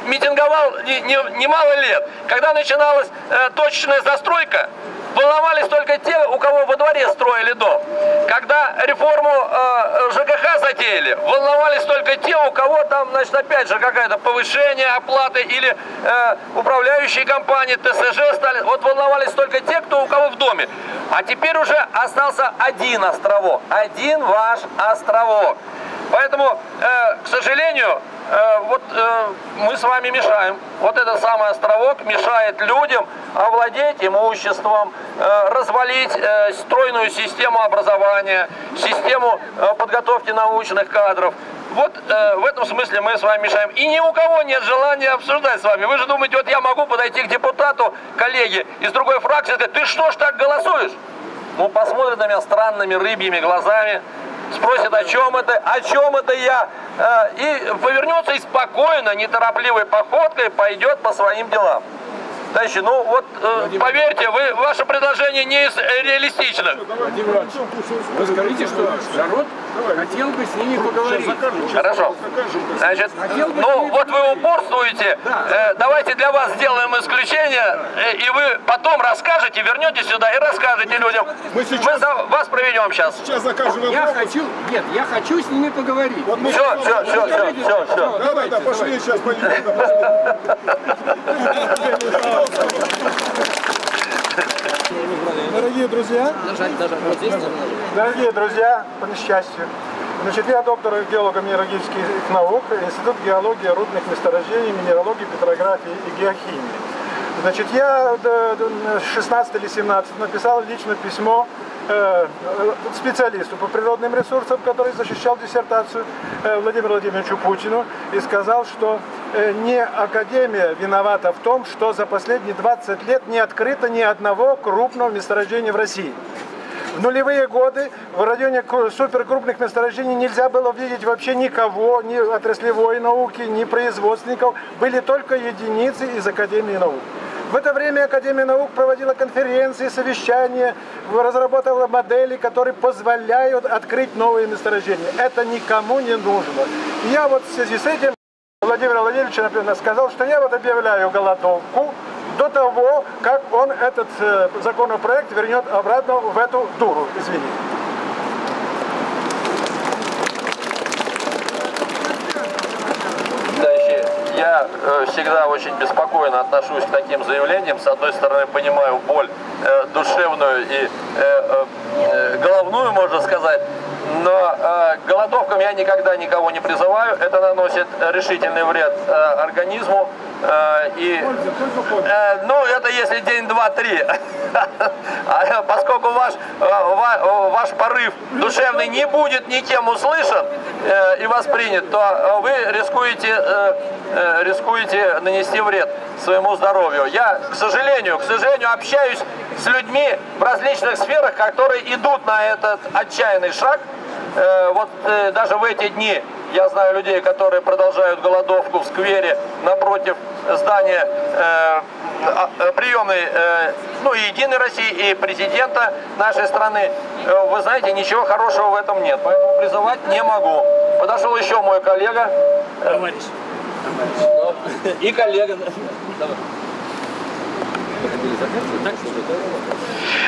митинговал немало лет. Когда начиналась э, точечная застройка, волновались только те, у кого во дворе строили дом. Когда реформу э, ЖКХ затеяли, волновались только те, у кого там, значит, опять же какое-то повышение оплаты или э, управляющие компании, ТСЖ стали. Вот волновались только те, кто у кого в доме. А теперь уже остался один островок, один ваш островок. Поэтому, э, к сожалению, вот э, мы с вами мешаем. Вот этот самый островок мешает людям овладеть имуществом, э, развалить э, стройную систему образования, систему э, подготовки научных кадров. Вот э, в этом смысле мы с вами мешаем. И ни у кого нет желания обсуждать с вами. Вы же думаете, вот я могу подойти к депутату, коллеге из другой фракции, и сказать, ты что ж так голосуешь? Ну, посмотрит на меня странными рыбьими глазами, спросит, о чем это, о чем это я, э, и повернется и спокойно, неторопливой походкой пойдет по своим делам. Товарищи, ну вот э, поверьте, вы, ваше предложение не реалистично. Владимир Иванович, вы скажите, что народ хотел бы с ними поговорить. Хорошо. Значит, ну вот вы упорствуете. Э, давайте для вас сделаем исключение, э, и вы потом расскажете, вернетесь сюда и расскажете людям. Мы, сейчас, за вас проведем сейчас. Сейчас закажем Я хочу, нет, я хочу с ними поговорить. Вот все, все, все, все, все, все. Давай, да, пошли сейчас поедем. Дорогие друзья, дорогие друзья, по несчастью, значит, я доктор геолого-минералогических наук, Институт геологии, рудных месторождений, минералогии, петрографии и геохимии. Значит, я 16 или 17 написал лично письмо э, специалисту по природным ресурсам, который защищал диссертацию э, Владимиру Владимировичу Путину, и сказал, что э, не Академия виновата в том, что за последние 20 лет не открыто ни одного крупного месторождения в России. В нулевые годы в районе суперкрупных месторождений нельзя было видеть вообще никого, ни отраслевой науки, ни производственников. Были только единицы из Академии наук. В это время Академия наук проводила конференции, совещания, разработала модели, которые позволяют открыть новые месторождения. Это никому не нужно. Я вот в связи с этим Владимир Владимирович, например, сказал, что я вот объявляю голодовку до того, как он этот э, законопроект вернет обратно в эту дуру, извините. Я э, всегда очень беспокойно отношусь к таким заявлениям. С одной стороны, понимаю боль э, душевную и э, головную, можно сказать, но э, голодовкам я никогда никого не призываю. Это наносит решительный вред э, организму. Э, и, э, ну, это если день, два, три. А поскольку ваш, э, ваш порыв душевный не будет никем услышан э, и воспринят, то вы рискуете, э, э, рискуете нанести вред своему здоровью. Я, к сожалению, к сожалению, общаюсь с людьми в различных сферах, которые идут на этот отчаянный шаг. Э, вот э, даже в эти дни я знаю людей, которые продолжают голодовку в сквере напротив здания э, а, приемной ну, и Единой России, и президента нашей страны. Вы знаете, ничего хорошего в этом нет, поэтому призывать не могу. Подошел еще мой коллега. Товарищ. И коллега.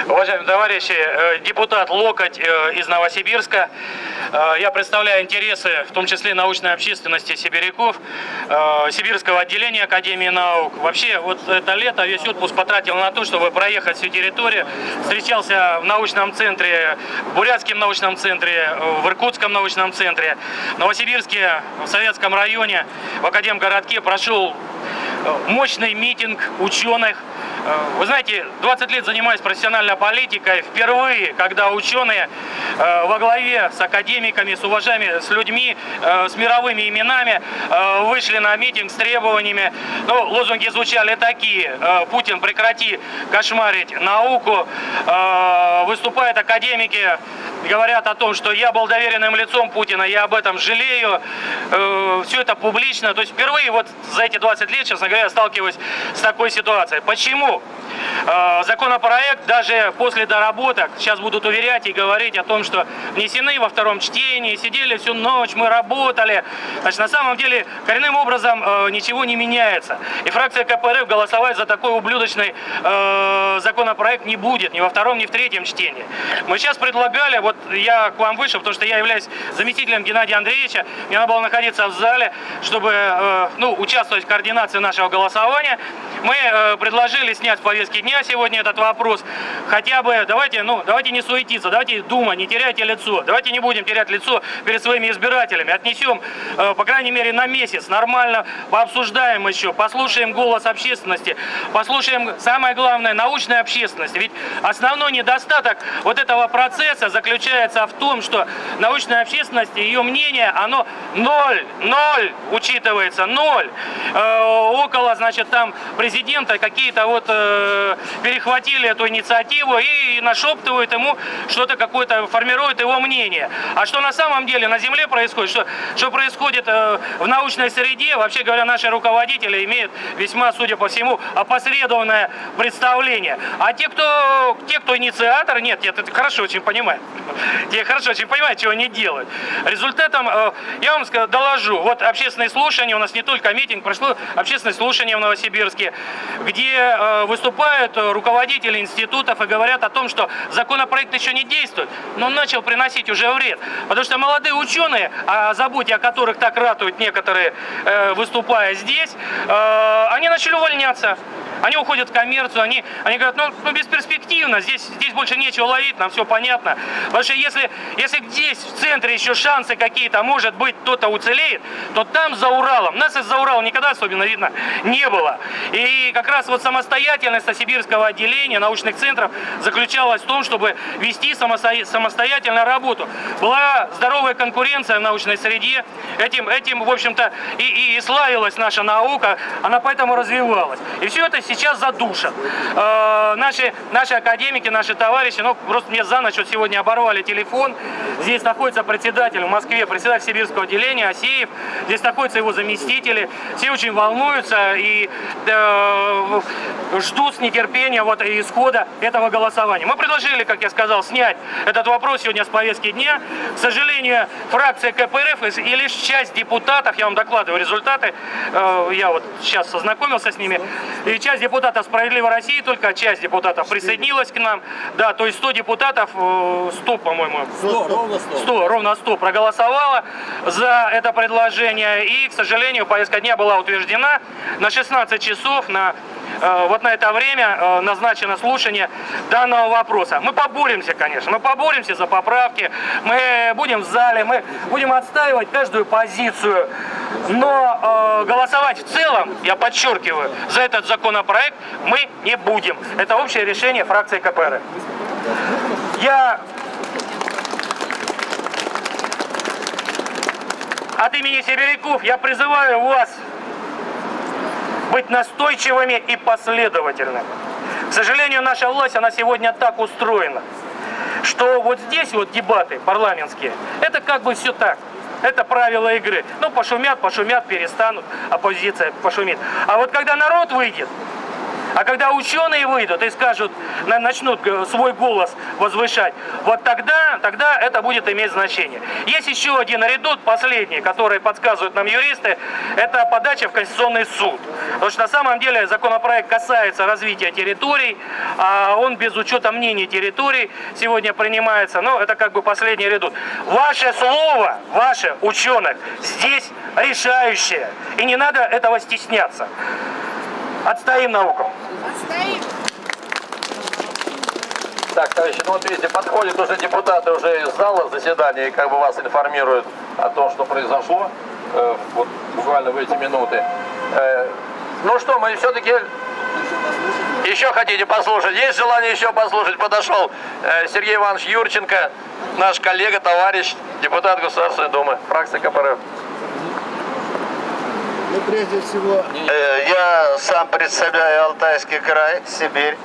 Уважаемые товарищи, депутат Локоть из Новосибирска. Э, я представляю интересы, в том числе научной общественности сибиряков, э, Сибирского отделения Академии наук. Вообще, вот это лето весь отпуск потратил на то, чтобы проехать всю территорию. Встречался в научном центре, в Бурятском научном центре, в Иркутском научном центре, в Новосибирске, в Советском районе, в Академгородке прошел мощный митинг ученых, Э, вы знаете, 20 лет занимаюсь профессиональной политикой. Впервые, когда ученые э, во главе с академиками, с уважаемыми, с людьми, э, с мировыми именами вышли на митинг с требованиями. Ну, лозунги звучали такие. Путин, прекрати кошмарить науку. Выступают академики, говорят о том, что я был доверенным лицом Путина, я об этом жалею. Все это публично. То есть впервые вот за эти 20 лет, честно говоря, сталкиваюсь с такой ситуацией. Почему? Э, законопроект даже после доработок, сейчас будут уверять и говорить о том, что внесены во втором чтении, сидели всю ночь, мы работали. Значит, на самом деле коренным образом э, ничего не меняется. И фракция КПРФ голосовать за такой ублюдочный э, законопроект не будет, ни во втором, ни в третьем чтении. Мы сейчас предлагали, вот я к вам вышел, потому что я являюсь заместителем Геннадия Андреевича, мне надо было находиться в зале, чтобы ну, участвовать в координации нашего голосования. Мы предложили снять в повестке дня сегодня этот вопрос. Хотя бы, давайте, ну, давайте не суетиться, давайте думать, не теряйте лицо. Давайте не будем терять лицо перед своими избирателями. Отнесем, э, по крайней мере, на месяц, нормально пообсуждаем еще, послушаем голос общественности, послушаем, самое главное, научной общественности. Ведь основной недостаток вот этого процесса заключается в том, что научная общественность, ее мнение, оно ноль, ноль учитывается, ноль. Э, около, значит, там президента какие-то вот э, перехватили эту инициативу и нашептывают ему что-то какое-то, формируют его мнение. А что на самом деле на Земле происходит, что, что происходит э, в научной среде, вообще говоря, наши руководители имеют весьма, судя по всему, опосредованное представление. А те, кто, те, кто инициатор, нет, нет, это хорошо очень понимают. Те хорошо очень понимают, что они делают. Результатом, э, я вам скажу, доложу, вот общественные слушания, у нас не только митинг, прошло общественное слушание в Новосибирске, где э, выступают руководители институтов и говорят о том, что законопроект еще не действует, но он начал приносить уже вред. Потому что молодые ученые, о заботе о которых так ратуют некоторые, э, выступая здесь, э, они начали увольняться. Они уходят в коммерцию, они, они говорят, ну, ну бесперспективно, здесь, здесь больше нечего ловить, нам все понятно. Потому что если, если здесь, в центре еще шансы какие-то, может быть, кто-то уцелеет, то там за Уралом, нас из-за Урала никогда особенно видно не было. И как раз вот самостоятельность сибирского отделения научных центров заключалась в том, чтобы вести самостоятельную работу. Была здоровая конкуренция в научной среде, этим, этим в общем-то, и, и, и славилась наша наука, она поэтому развивалась. И все это сейчас задушат. Э, наши, наши академики, наши товарищи, ну, просто мне за ночь вот сегодня оборвали телефон. Здесь находится председатель в Москве, председатель Сибирского отделения Асеев. Здесь находятся его заместители. Все очень волнуются и э, ждут с нетерпением вот исхода этого голосования. Мы предложили, как я сказал, снять этот вопрос сегодня с повестки дня. К сожалению, фракция КПРФ и лишь часть депутатов, я вам докладываю результаты, э, я вот сейчас ознакомился с ними, и часть депутатов «Справедливой России», только часть депутатов присоединилась к нам. Да, то есть 100 депутатов, 100, э, по-моему. 100, ровно 100. 100, ровно 100 проголосовало за это предложение. И, к сожалению, повестка дня была утверждена на 16 часов, на вот на это время э, назначено слушание данного вопроса. Мы поборемся, конечно, мы поборемся за поправки, мы будем в зале, мы будем отстаивать каждую позицию, но э, голосовать в целом, я подчеркиваю, за этот законопроект мы не будем. Это общее решение фракции КПР. Я от имени сибиряков я призываю вас быть настойчивыми и последовательными. К сожалению, наша власть, она сегодня так устроена, что вот здесь вот дебаты парламентские, это как бы все так. Это правила игры. Ну, пошумят, пошумят, перестанут, оппозиция пошумит. А вот когда народ выйдет, А когда ученые выйдут и скажут, начнут свой голос возвышать, вот тогда, тогда это будет иметь значение. Есть еще один редут, последний, который подсказывают нам юристы, это подача в Конституционный суд. Потому что на самом деле законопроект касается развития территорий, а он без учета мнений территорий сегодня принимается. Но это как бы последний редут. Ваше слово, ваше ученых, здесь решающее. И не надо этого стесняться. Отстоим науку. Отстоим. Так, товарищи, ну вот видите, подходят уже депутаты уже из зала заседания и как бы вас информируют о том, что произошло э, вот буквально в эти минуты. Э, ну что, мы все-таки еще хотите послушать? Есть желание еще послушать? Подошел э, Сергей Иванович Юрченко, наш коллега, товарищ, депутат Государственной Думы, фракция КПРФ. Ну, прежде всего, э, я сам представляю Алтайский край, Сибирь,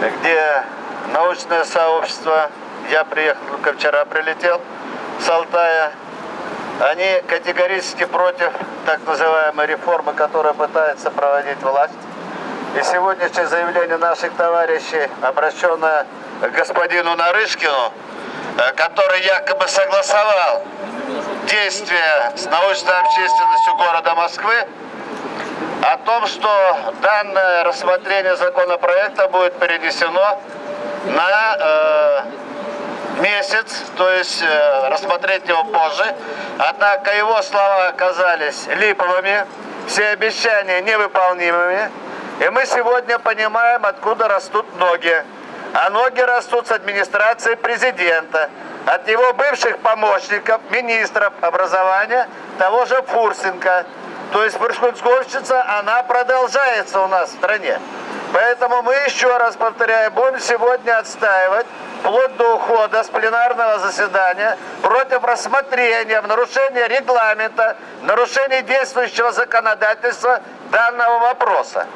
где научное сообщество, я приехал только вчера, прилетел с Алтая, они категорически против так называемой реформы, которая пытается проводить власть. И сегодняшнее заявление наших товарищей, обращенное к господину Нарышкину, э, который якобы согласовал действия с научной общественностью города Москвы о том, что данное рассмотрение законопроекта будет перенесено на э, месяц, то есть э, рассмотреть его позже. Однако его слова оказались липовыми, все обещания невыполнимыми. И мы сегодня понимаем, откуда растут ноги. А ноги растут с администрации президента от его бывших помощников, министров образования, того же Фурсенко. То есть фурсенковщица, она продолжается у нас в стране. Поэтому мы еще раз повторяю, будем сегодня отстаивать вплоть до ухода с пленарного заседания против рассмотрения в нарушение регламента, нарушение действующего законодательства данного вопроса.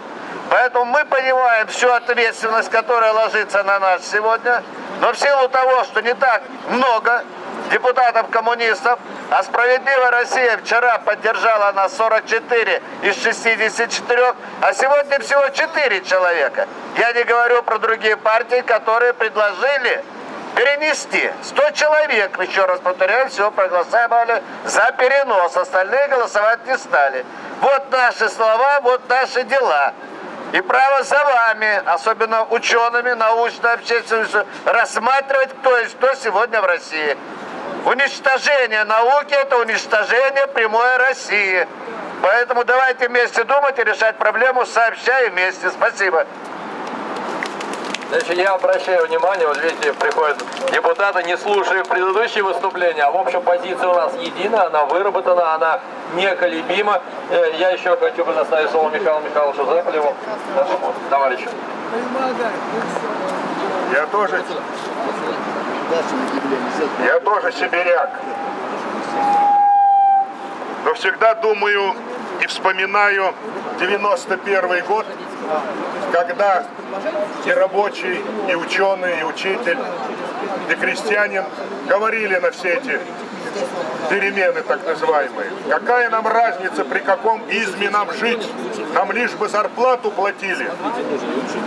Поэтому мы понимаем всю ответственность, которая ложится на нас сегодня, но в силу того, что не так много депутатов-коммунистов, а «Справедливая Россия» вчера поддержала нас 44 из 64, а сегодня всего 4 человека. Я не говорю про другие партии, которые предложили перенести. 100 человек, еще раз повторяю, всего проголосовали за перенос, остальные голосовать не стали. Вот наши слова, вот наши дела. И право за вами, особенно учеными, научной общественностью, рассматривать, кто и что сегодня в России. Уничтожение науки – это уничтожение прямой России. Поэтому давайте вместе думать и решать проблему сообща и вместе. Спасибо. Значит, я обращаю внимание, вот видите, приходят депутаты, не слушая предыдущие выступления, а в общем позиция у нас едина, она выработана, она неколебима. Э, я еще хочу предоставить слово Михаилу Михайловичу Заполеву, нашему товарищу. Я тоже, я тоже сибиряк. Но всегда думаю и вспоминаю 91 год, когда и рабочий, и ученый, и учитель, и крестьянин говорили на все эти перемены так называемые. Какая нам разница, при каком изме нам жить? Нам лишь бы зарплату платили.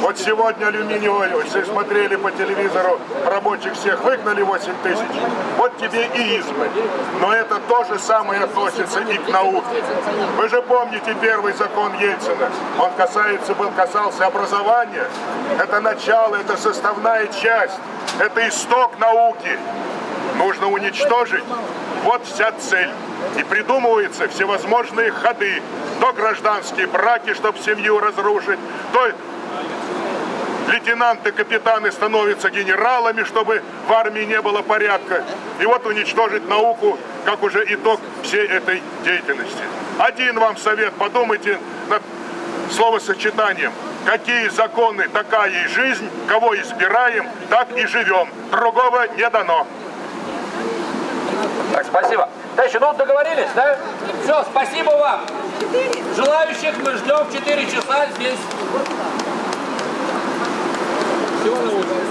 Вот сегодня алюминиевый, все смотрели по телевизору, рабочих всех выгнали 8 тысяч. Вот тебе и измы. Но это то же самое относится и к науке. Вы же помните первый закон Ельцина. Он касается, был, касался образования. Это начало, это составная часть. Это исток науки нужно уничтожить. Вот вся цель. И придумываются всевозможные ходы. То гражданские браки, чтобы семью разрушить, то лейтенанты, капитаны становятся генералами, чтобы в армии не было порядка. И вот уничтожить науку, как уже итог всей этой деятельности. Один вам совет, подумайте над словосочетанием. Какие законы, такая и жизнь, кого избираем, так и живем. Другого не дано. Так, спасибо. Товарищи, ну договорились, да? Все, спасибо вам. Желающих мы ждем в 4 часа здесь. Всего наилучшего.